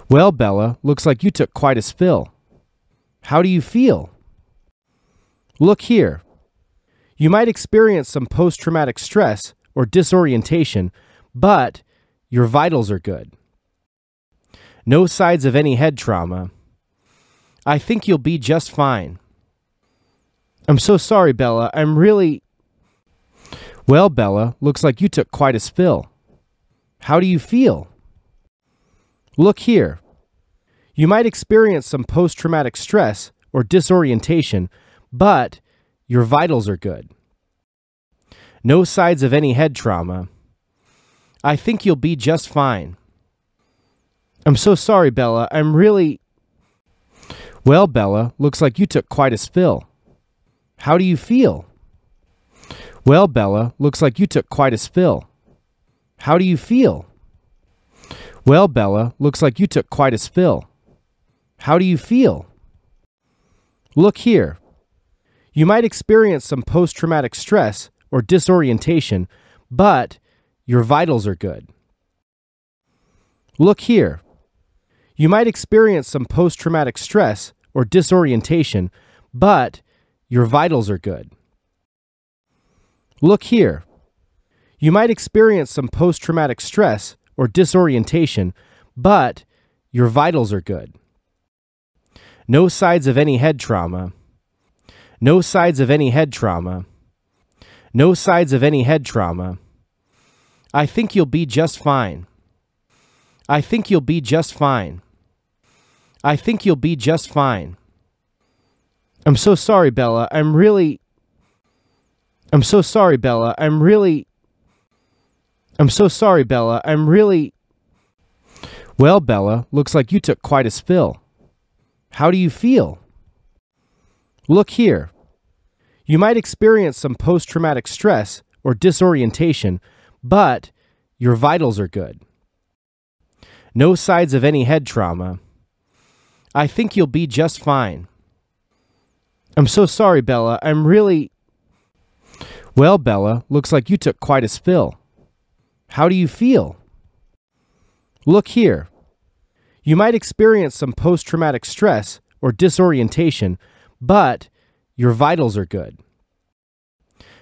Well, Bella, looks like you took quite a spill. How do you feel? Look here. You might experience some post traumatic stress or disorientation, but your vitals are good. No signs of any head trauma. I think you'll be just fine. I'm so sorry, Bella. I'm really. Well, Bella, looks like you took quite a spill. How do you feel? Look here. You might experience some post traumatic stress or disorientation, but your vitals are good. No signs of any head trauma. I think you'll be just fine. I'm so sorry, Bella. I'm really. Well, Bella, looks like you took quite a spill. How do you feel? Well, Bella, looks like you took quite a spill. How do you feel? Well, Bella, looks like you took quite a spill. How do you feel? Look here. You might experience some post traumatic stress or disorientation, but your vitals are good. Look here. You might experience some post traumatic stress or disorientation, but your vitals are good. Look here. You might experience some post traumatic stress or disorientation, but your vitals are good. No signs of any head trauma. No signs of any head trauma. No signs of any head trauma. I think you'll be just fine. I think you'll be just fine. I think you'll be just fine. I'm so sorry, Bella. I'm really. I'm so sorry, Bella. I'm really. I'm so sorry, Bella. I'm really. Well, Bella, looks like you took quite a spill. How do you feel? Look here. You might experience some post traumatic stress or disorientation but your vitals are good. No signs of any head trauma. I think you'll be just fine. I'm so sorry, Bella. I'm really. Well, Bella, looks like you took quite a spill. How do you feel? Look here. You might experience some post traumatic stress or disorientation, but your vitals are good.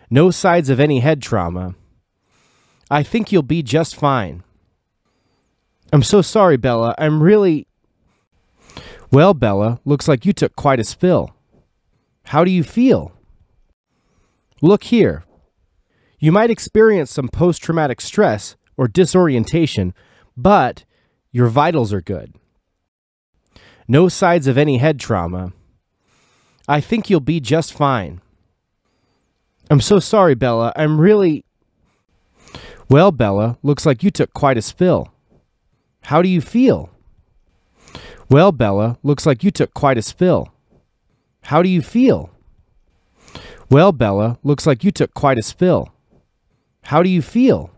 No signs of any head trauma. I think you'll be just fine. I'm so sorry, Bella. I'm really. Well, Bella, looks like you took quite a spill. How do you feel? Look here. You might experience some post traumatic stress or disorientation, but your vitals are good. No signs of any head trauma. I think you'll be just fine. I'm so sorry, Bella. I'm really. Well, Bella, looks like you took quite a spill. How do you feel? Well, Bella, looks like you took quite a spill. How do you feel? Well, Bella, looks like you took quite a spill. How do you feel?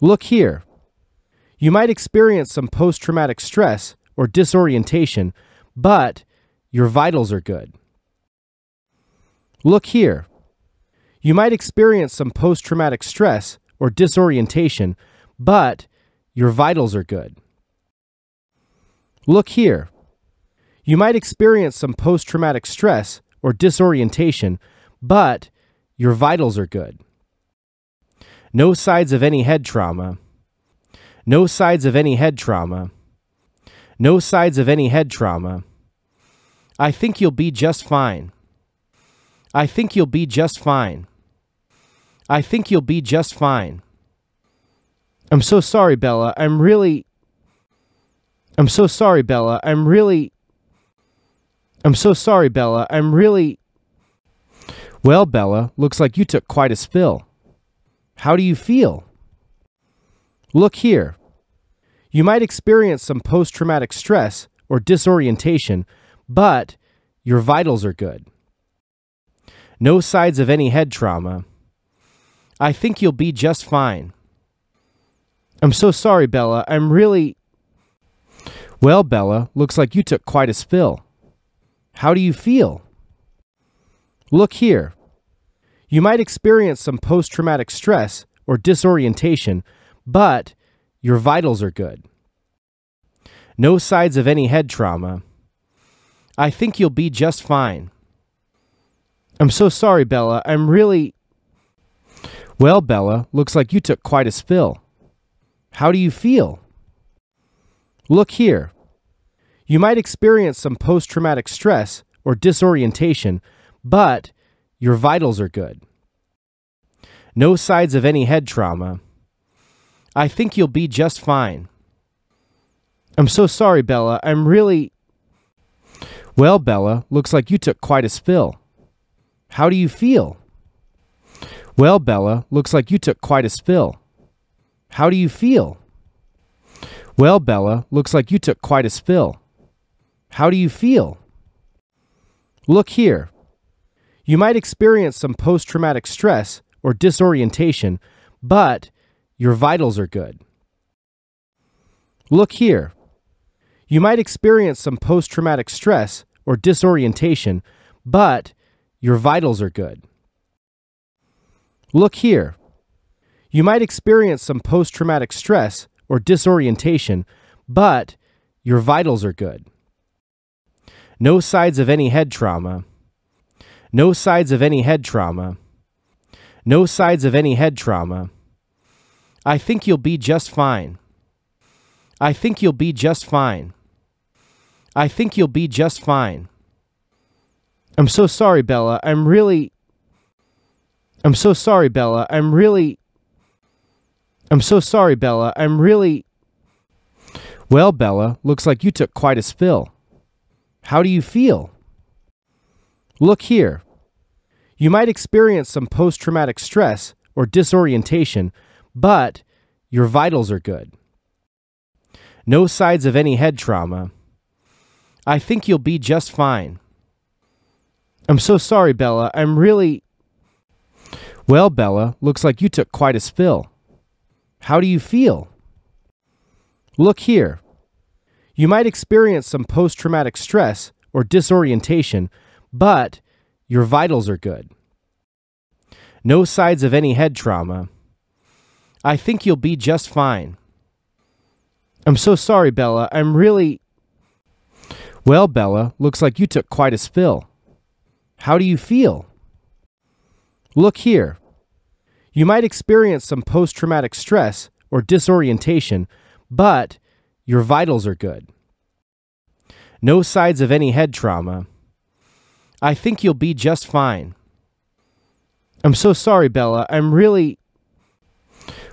Look here. You might experience some post traumatic stress or disorientation, but your vitals are good. Look here. You might experience some post traumatic stress or disorientation, but your vitals are good. Look here. You might experience some post traumatic stress or disorientation, but your vitals are good. No signs of any head trauma. No signs of any head trauma. No signs of any head trauma. I think you'll be just fine. I think you'll be just fine. I think you'll be just fine. I'm so sorry, Bella. I'm really. I'm so sorry, Bella. I'm really. I'm so sorry, Bella. I'm really. Well, Bella, looks like you took quite a spill. How do you feel? Look here. You might experience some post traumatic stress or disorientation, but your vitals are good. No signs of any head trauma. I think you'll be just fine. I'm so sorry, Bella. I'm really. Well, Bella, looks like you took quite a spill. How do you feel? Look here. You might experience some post traumatic stress or disorientation, but your vitals are good. No signs of any head trauma. I think you'll be just fine. I'm so sorry, Bella. I'm really. Well, Bella, looks like you took quite a spill. How do you feel? Look here. You might experience some post traumatic stress or disorientation, but your vitals are good. No signs of any head trauma. I think you'll be just fine. I'm so sorry, Bella. I'm really. Well, Bella, looks like you took quite a spill. How do you feel? Well, Bella, looks like you took quite a spill. How do you feel? Well, Bella, looks like you took quite a spill. How do you feel? Look here. You might experience some post traumatic stress or disorientation, but your vitals are good. Look here. You might experience some post traumatic stress or disorientation, but your vitals are good. Look here. You might experience some post traumatic stress or disorientation, but your vitals are good. No signs of any head trauma. No signs of any head trauma. No signs of any head trauma. I think you'll be just fine. I think you'll be just fine. I think you'll be just fine. I'm so sorry, Bella. I'm really. I'm so sorry, Bella. I'm really. I'm so sorry, Bella. I'm really. Well, Bella, looks like you took quite a spill. How do you feel? Look here. You might experience some post traumatic stress or disorientation, but your vitals are good. No signs of any head trauma. I think you'll be just fine. I'm so sorry, Bella. I'm really. Well, Bella, looks like you took quite a spill. How do you feel? Look here. You might experience some post traumatic stress or disorientation, but your vitals are good. No signs of any head trauma. I think you'll be just fine. I'm so sorry, Bella. I'm really. Well, Bella, looks like you took quite a spill. How do you feel? Look here. You might experience some post traumatic stress or disorientation, but your vitals are good. No signs of any head trauma. I think you'll be just fine. I'm so sorry, Bella. I'm really.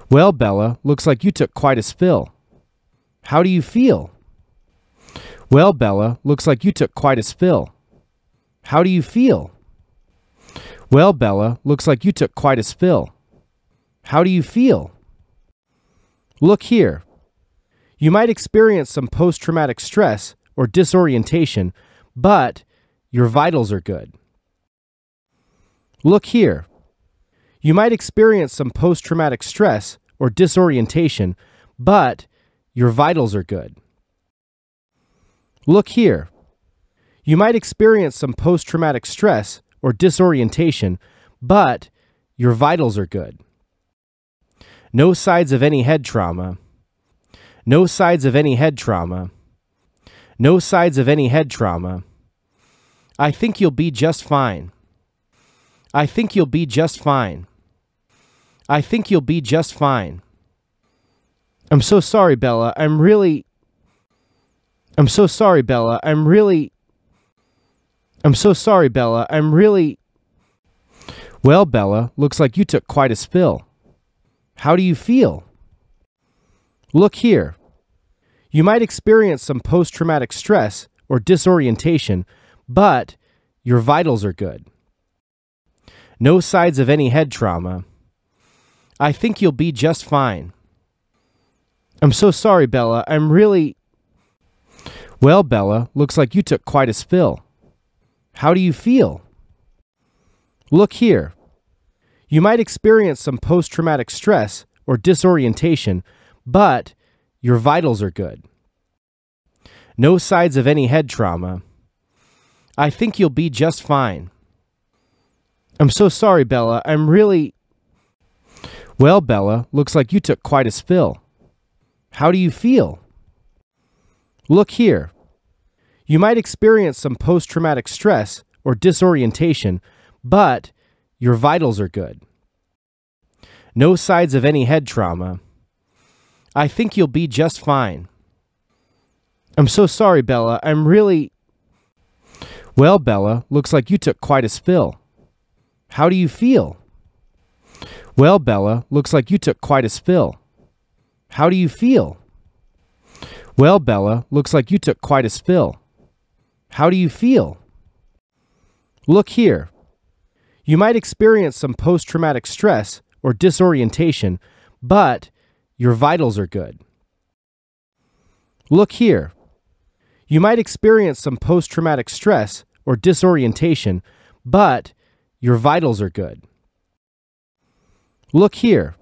Well, Bella, looks like you took quite a spill. How do you feel? Well, Bella, looks like you took quite a spill. How do you feel? Well, Bella, looks like you took quite a spill. How do you feel? Look here. You might experience some post traumatic stress or disorientation, but your vitals are good. Look here. You might experience some post traumatic stress or disorientation, but your vitals are good. Look here. You might experience some post traumatic stress or disorientation, but your vitals are good. No signs of any head trauma. No signs of any head trauma. No signs of any head trauma. I think you'll be just fine. I think you'll be just fine. I think you'll be just fine. I'm so sorry, Bella. I'm really. I'm so sorry, Bella. I'm really. I'm so sorry, Bella. I'm really. Well, Bella, looks like you took quite a spill. How do you feel? Look here. You might experience some post traumatic stress or disorientation, but your vitals are good. No signs of any head trauma. I think you'll be just fine. I'm so sorry, Bella. I'm really. Well, Bella, looks like you took quite a spill. How do you feel? Look here. You might experience some post traumatic stress or disorientation, but your vitals are good. No signs of any head trauma. I think you'll be just fine. I'm so sorry, Bella. I'm really. Well, Bella, looks like you took quite a spill. How do you feel? Look here. You might experience some post traumatic stress or disorientation, but your vitals are good. No signs of any head trauma. I think you'll be just fine. I'm so sorry, Bella. I'm really. Well, Bella, looks like you took quite a spill. How do you feel? Well, Bella, looks like you took quite a spill. How do you feel? Well, Bella, looks like you took quite a spill. How do you feel? Look here. You might experience some post traumatic stress or disorientation, but your vitals are good. Look here. You might experience some post traumatic stress or disorientation, but your vitals are good. Look here.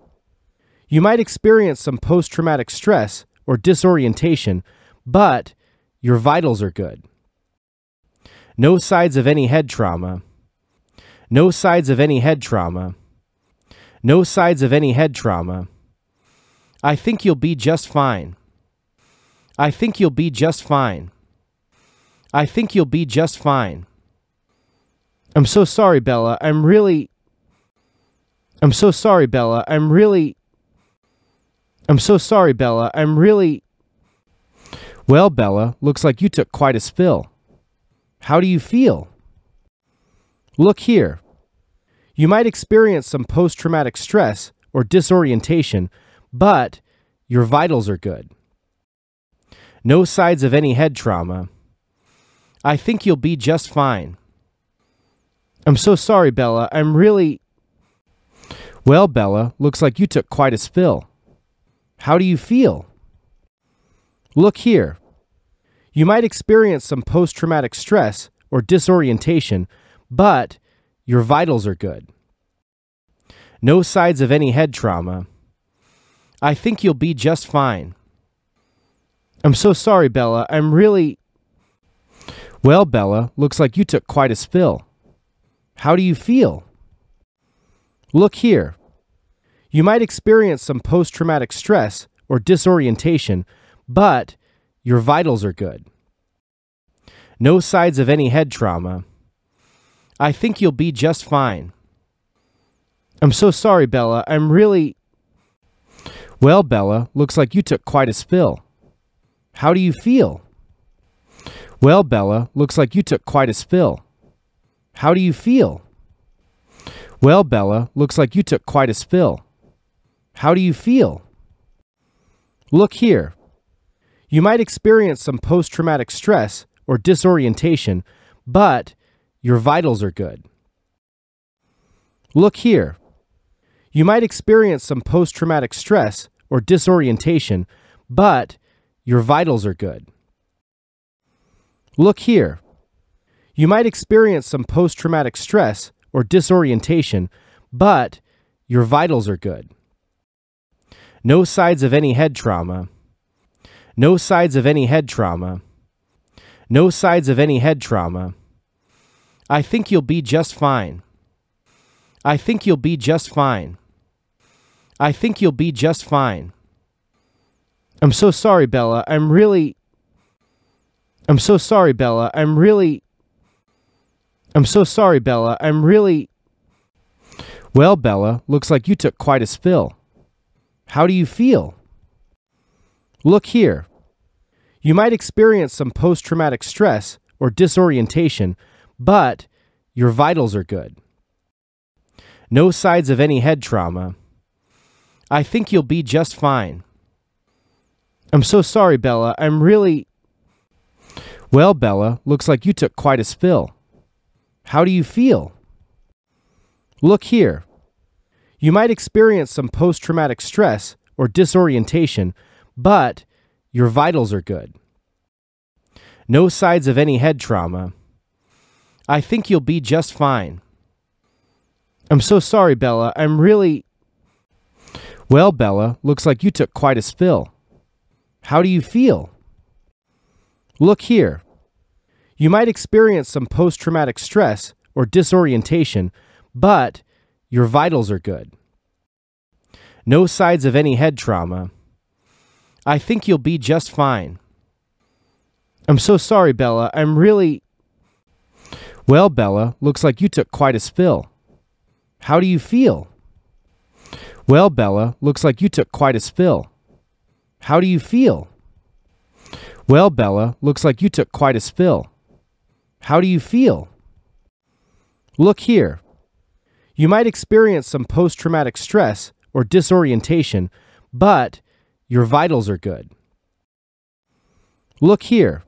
You might experience some post traumatic stress or disorientation, but your vitals are good. No signs of any head trauma. No signs of any head trauma. No signs of any head trauma. I think you'll be just fine. I think you'll be just fine. I think you'll be just fine. I'm so sorry, Bella. I'm really. I'm so sorry, Bella. I'm really. I'm so sorry, Bella. I'm really. Well, Bella, looks like you took quite a spill. How do you feel? Look here. You might experience some post traumatic stress or disorientation, but your vitals are good. No signs of any head trauma. I think you'll be just fine. I'm so sorry, Bella. I'm really. Well, Bella, looks like you took quite a spill. How do you feel? Look here. You might experience some post traumatic stress or disorientation, but your vitals are good. No signs of any head trauma. I think you'll be just fine. I'm so sorry, Bella. I'm really. Well, Bella, looks like you took quite a spill. How do you feel? Look here. You might experience some post traumatic stress or disorientation, but your vitals are good. No signs of any head trauma. I think you'll be just fine. I'm so sorry, Bella. I'm really. Well, Bella, looks like you took quite a spill. How do you feel? Well, Bella, looks like you took quite a spill. How do you feel? Well, Bella, looks like you took quite a spill. How do you feel? Look here. You might experience some post traumatic stress or disorientation, but your vitals are good. Look here. You might experience some post traumatic stress or disorientation, but your vitals are good. Look here. You might experience some post traumatic stress or disorientation, but your vitals are good. No signs of any head trauma. No signs of any head trauma. No signs of any head trauma. I think you'll be just fine. I think you'll be just fine. I think you'll be just fine. I'm so sorry, Bella. I'm really. I'm so sorry, Bella. I'm really. I'm so sorry, Bella. I'm really. Well, Bella, looks like you took quite a spill. How do you feel? Look here. You might experience some post traumatic stress or disorientation, but your vitals are good. No signs of any head trauma. I think you'll be just fine. I'm so sorry, Bella. I'm really. Well, Bella, looks like you took quite a spill. How do you feel? Look here. You might experience some post traumatic stress or disorientation, but your vitals are good. No signs of any head trauma. I think you'll be just fine. I'm so sorry, Bella. I'm really. Well, Bella, looks like you took quite a spill. How do you feel? Look here. You might experience some post traumatic stress or disorientation, but your vitals are good. No signs of any head trauma. I think you'll be just fine. I'm so sorry, Bella. I'm really. Well, Bella, looks like you took quite a spill. How do you feel? Well, Bella, looks like you took quite a spill. How do you feel? Well, Bella, looks like you took quite a spill. How do you feel? Look here. You might experience some post traumatic stress or disorientation, but your vitals are good. Look here.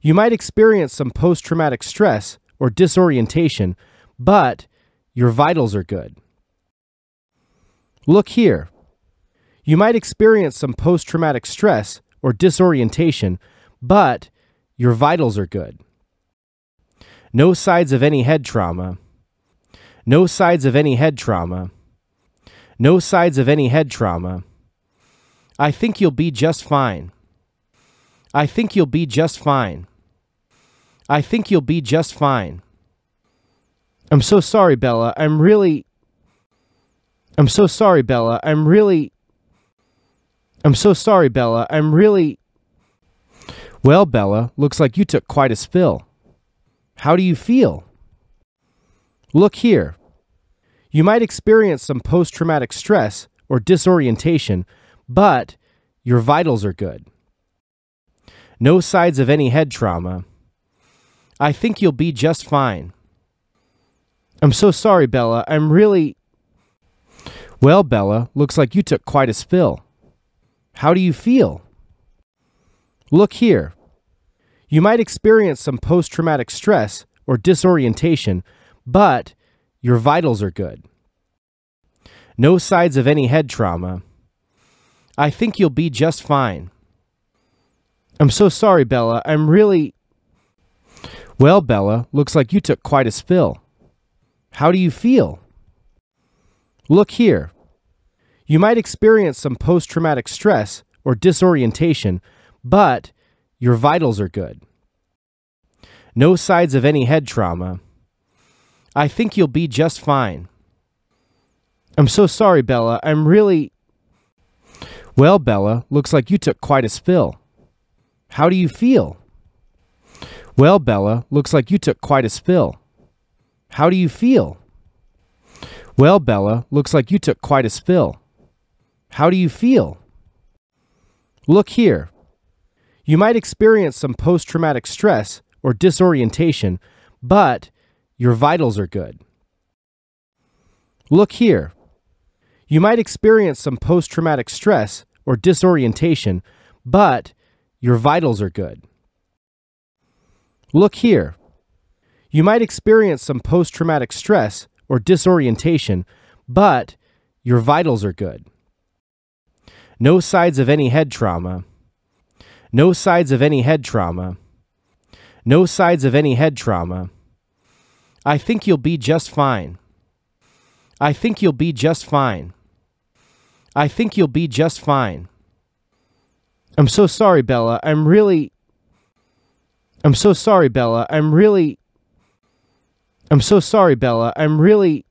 You might experience some post traumatic stress or disorientation, but your vitals are good. Look here. You might experience some post traumatic stress or disorientation, but your vitals are good. No signs of any head trauma. No signs of any head trauma. No signs of any head trauma. I think you'll be just fine. I think you'll be just fine. I think you'll be just fine. I'm so sorry, Bella. I'm really. I'm so sorry, Bella. I'm really. I'm so sorry, Bella. I'm really. Well, Bella, looks like you took quite a spill. How do you feel? Look here. You might experience some post traumatic stress or disorientation, but your vitals are good. No signs of any head trauma. I think you'll be just fine. I'm so sorry, Bella. I'm really. Well, Bella, looks like you took quite a spill. How do you feel? Look here. You might experience some post traumatic stress or disorientation, but your vitals are good. No signs of any head trauma. I think you'll be just fine. I'm so sorry, Bella. I'm really. Well, Bella, looks like you took quite a spill. How do you feel? Look here. You might experience some post traumatic stress or disorientation, but your vitals are good. No signs of any head trauma. I think you'll be just fine. I'm so sorry, Bella. I'm really. Well, Bella, looks like you took quite a spill. How do you feel? Well, Bella, looks like you took quite a spill. How do you feel? Well, Bella, looks like you took quite a spill. How do you feel? Look here. You might experience some post traumatic stress or disorientation, but your vitals are good. Look here. You might experience some post traumatic stress or disorientation, but your vitals are good. Look here. You might experience some post traumatic stress or disorientation, but your vitals are good. No signs of any head trauma. No signs of any head trauma. No signs of any head trauma. I think you'll be just fine. I think you'll be just fine. I think you'll be just fine. I'm so sorry, Bella. I'm really. I'm so sorry, Bella. I'm really. I'm so sorry, Bella. I'm really.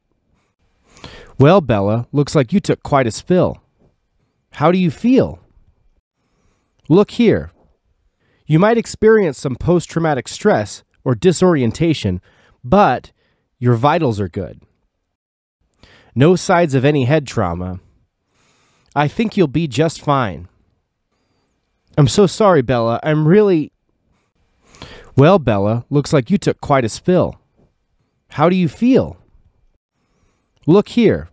Well, Bella, looks like you took quite a spill. How do you feel? Look here. You might experience some post traumatic stress or disorientation, but your vitals are good. No signs of any head trauma. I think you'll be just fine. I'm so sorry, Bella. I'm really. Well, Bella, looks like you took quite a spill. How do you feel? Look here.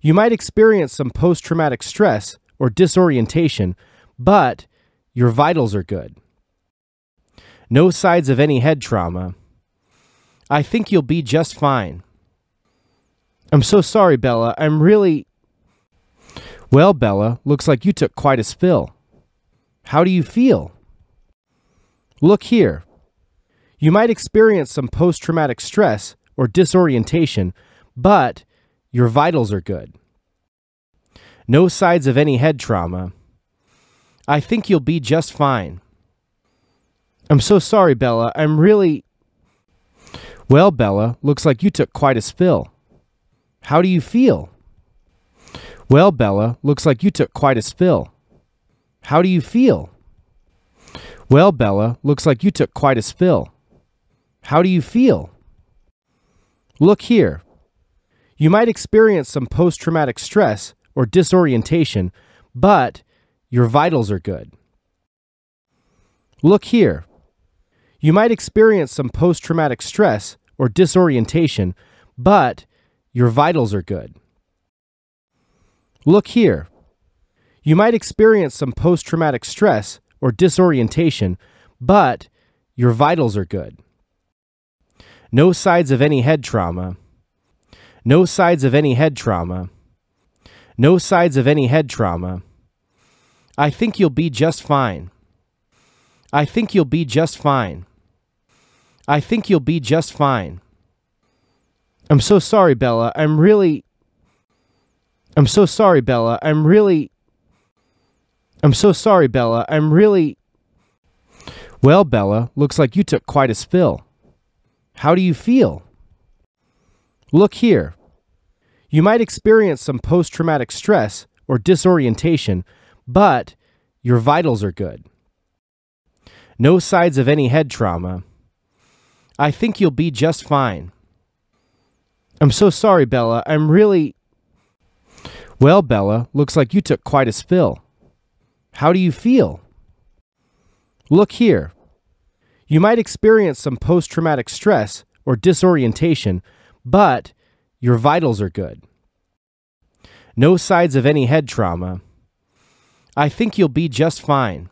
You might experience some post traumatic stress or disorientation, but your vitals are good. No signs of any head trauma. I think you'll be just fine. I'm so sorry, Bella. I'm really. Well, Bella, looks like you took quite a spill. How do you feel? Look here. You might experience some post traumatic stress or disorientation, but your vitals are good. No signs of any head trauma. I think you'll be just fine. I'm so sorry, Bella. I'm really. Well, Bella, looks like you took quite a spill. How do you feel? Well, Bella, looks like you took quite a spill. How do you feel? Well, Bella, looks like you took quite a spill. How do you feel? Look here. You might experience some post traumatic stress or disorientation, but your vitals are good. Look here. You might experience some post traumatic stress or disorientation, but your vitals are good. Look here. You might experience some post traumatic stress or disorientation, but your vitals are good. No signs of any head trauma. No signs of any head trauma. No signs of any head trauma. I think you'll be just fine. I think you'll be just fine. I think you'll be just fine. I'm so sorry, Bella. I'm really. I'm so sorry, Bella. I'm really. I'm so sorry, Bella. I'm really. Well, Bella, looks like you took quite a spill. How do you feel? Look here. You might experience some post traumatic stress or disorientation, but your vitals are good. No signs of any head trauma. I think you'll be just fine. I'm so sorry, Bella. I'm really. Well, Bella, looks like you took quite a spill. How do you feel? Look here. You might experience some post traumatic stress or disorientation, but your vitals are good. No signs of any head trauma. I think you'll be just fine.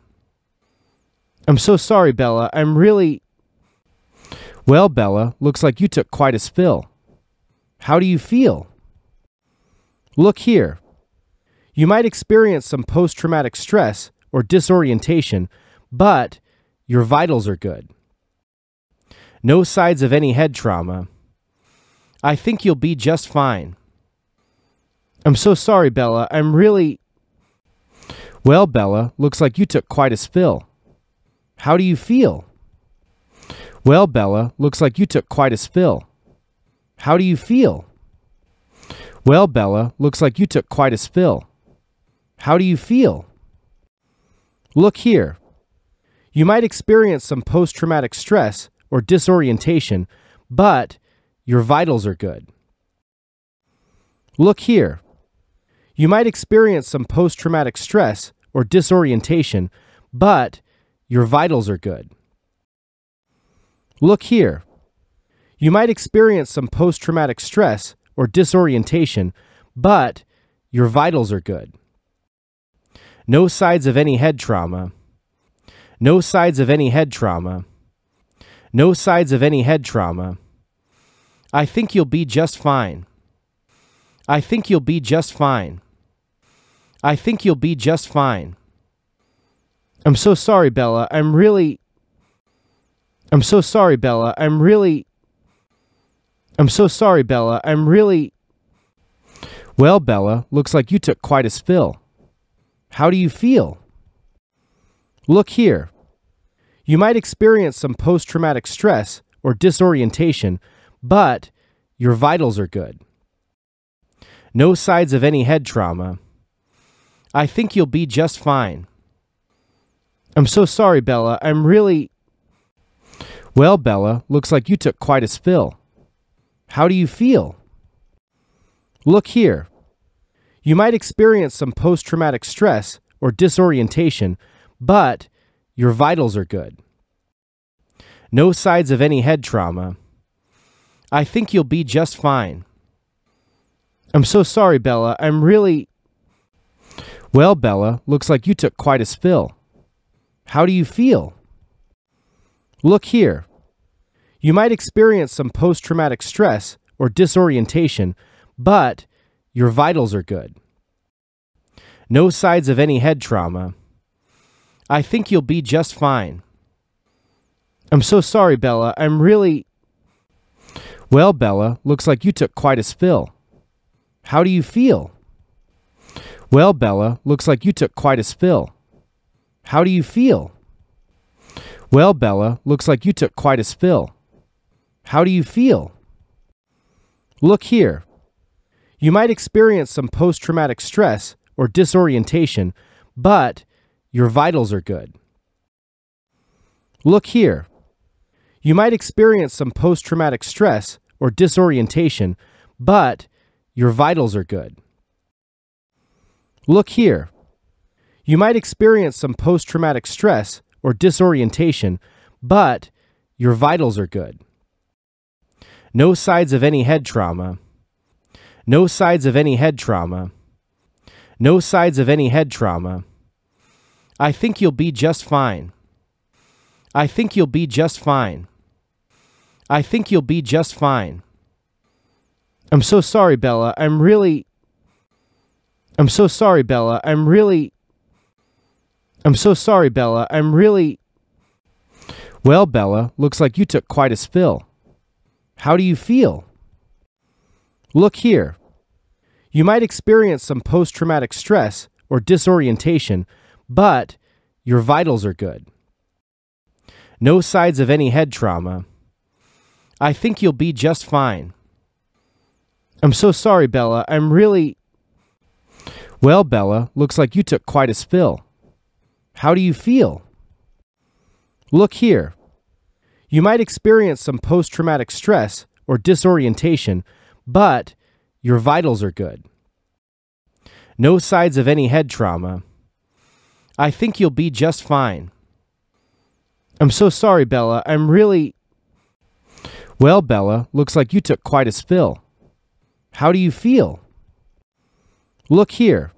I'm so sorry, Bella. I'm really. Well, Bella, looks like you took quite a spill. How do you feel? Look here. You might experience some post traumatic stress or disorientation, but your vitals are good. No signs of any head trauma. I think you'll be just fine. I'm so sorry, Bella. I'm really. Well, Bella, looks like you took quite a spill. How do you feel? Well, Bella, looks like you took quite a spill. How do you feel? Well, Bella, looks like you took quite a spill. How do you feel? Look here. You might experience some post traumatic stress or disorientation, but your vitals are good. Look here. You might experience some post traumatic stress or disorientation, but your vitals are good. Look here. You might experience some post traumatic stress or disorientation, but your vitals are good. No signs of any head trauma. No signs of any head trauma. No signs of any head trauma. I think you'll be just fine. I think you'll be just fine. I think you'll be just fine. I'm so sorry, Bella. I'm really. I'm so sorry, Bella. I'm really. I'm so sorry, Bella. I'm really. Well, Bella, looks like you took quite a spill. How do you feel? Look here. You might experience some post traumatic stress or disorientation, but your vitals are good. No signs of any head trauma. I think you'll be just fine. I'm so sorry, Bella. I'm really. Well, Bella, looks like you took quite a spill. How do you feel? Look here. You might experience some post traumatic stress or disorientation, but your vitals are good. No signs of any head trauma. I think you'll be just fine. I'm so sorry, Bella. I'm really. Well, Bella, looks like you took quite a spill. How do you feel? Look here. You might experience some post traumatic stress or disorientation, but your vitals are good. No signs of any head trauma. I think you'll be just fine. I'm so sorry, Bella. I'm really. Well, Bella, looks like you took quite a spill. How do you feel? Well, Bella, looks like you took quite a spill. How do you feel? Well, Bella, looks like you took quite a spill. How do you feel? Look here. You might experience some post traumatic stress or disorientation, but your vitals are good. Look here. You might experience some post traumatic stress or disorientation, but your vitals are good. Look here. You might experience some post traumatic stress or disorientation, but your vitals are good. No signs of any head trauma. No signs of any head trauma. No signs of any head trauma. I think you'll be just fine. I think you'll be just fine. I think you'll be just fine. I'm so sorry, Bella. I'm really. I'm so sorry, Bella. I'm really. I'm so sorry, Bella. I'm really. Well, Bella, looks like you took quite a spill. How do you feel? Look here. You might experience some post traumatic stress or disorientation, but your vitals are good. No signs of any head trauma. I think you'll be just fine. I'm so sorry, Bella. I'm really. Well, Bella, looks like you took quite a spill. How do you feel? Look here. You might experience some post traumatic stress or disorientation, but your vitals are good. No signs of any head trauma. I think you'll be just fine. I'm so sorry, Bella. I'm really. Well, Bella, looks like you took quite a spill. How do you feel? Look here.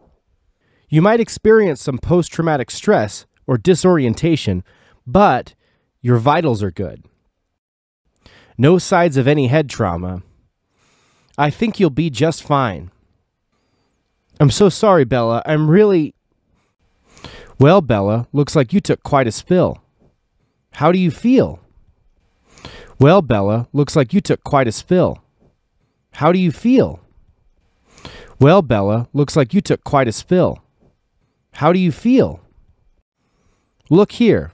You might experience some post traumatic stress or disorientation, but your vitals are good. No signs of any head trauma. I think you'll be just fine. I'm so sorry, Bella. I'm really. Well, Bella, looks like you took quite a spill. How do you feel? Well, Bella, looks like you took quite a spill. How do you feel? Well, Bella, looks like you took quite a spill. How do you feel? Look here.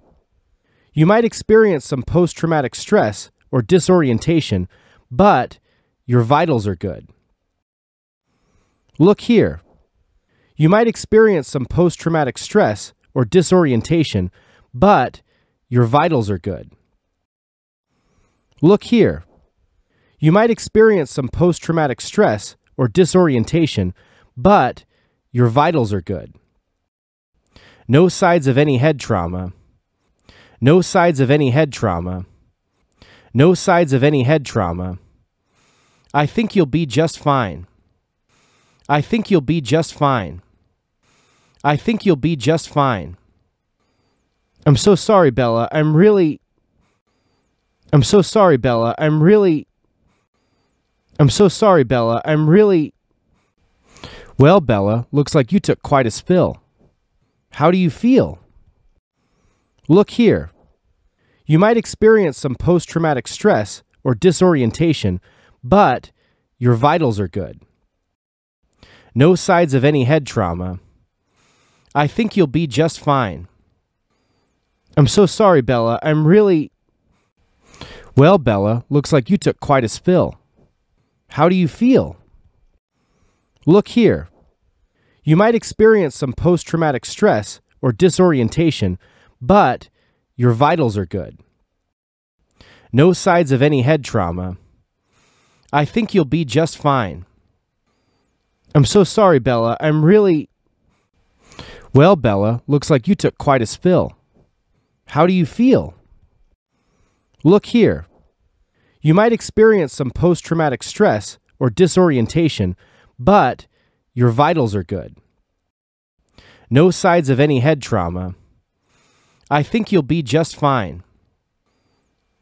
You might experience some post traumatic stress or disorientation, but your vitals are good. Look here. You might experience some post traumatic stress or disorientation, but your vitals are good. Look here. You might experience some post traumatic stress or disorientation, but your vitals are good. No signs of any head trauma. No signs of any head trauma. No signs of any head trauma. I think you'll be just fine. I think you'll be just fine. I think you'll be just fine. I'm so sorry, Bella. I'm really. I'm so sorry, Bella. I'm really. I'm so sorry, Bella. I'm really. Well, Bella, looks like you took quite a spill. How do you feel? Look here. You might experience some post traumatic stress or disorientation, but your vitals are good. No signs of any head trauma. I think you'll be just fine. I'm so sorry, Bella. I'm really. Well, Bella, looks like you took quite a spill. How do you feel? Look here. You might experience some post traumatic stress or disorientation, but your vitals are good. No signs of any head trauma. I think you'll be just fine. I'm so sorry, Bella. I'm really. Well, Bella, looks like you took quite a spill. How do you feel? Look here. You might experience some post traumatic stress or disorientation, but your vitals are good. No signs of any head trauma. I think you'll be just fine.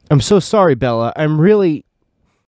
I'm so sorry, Bella. I'm really.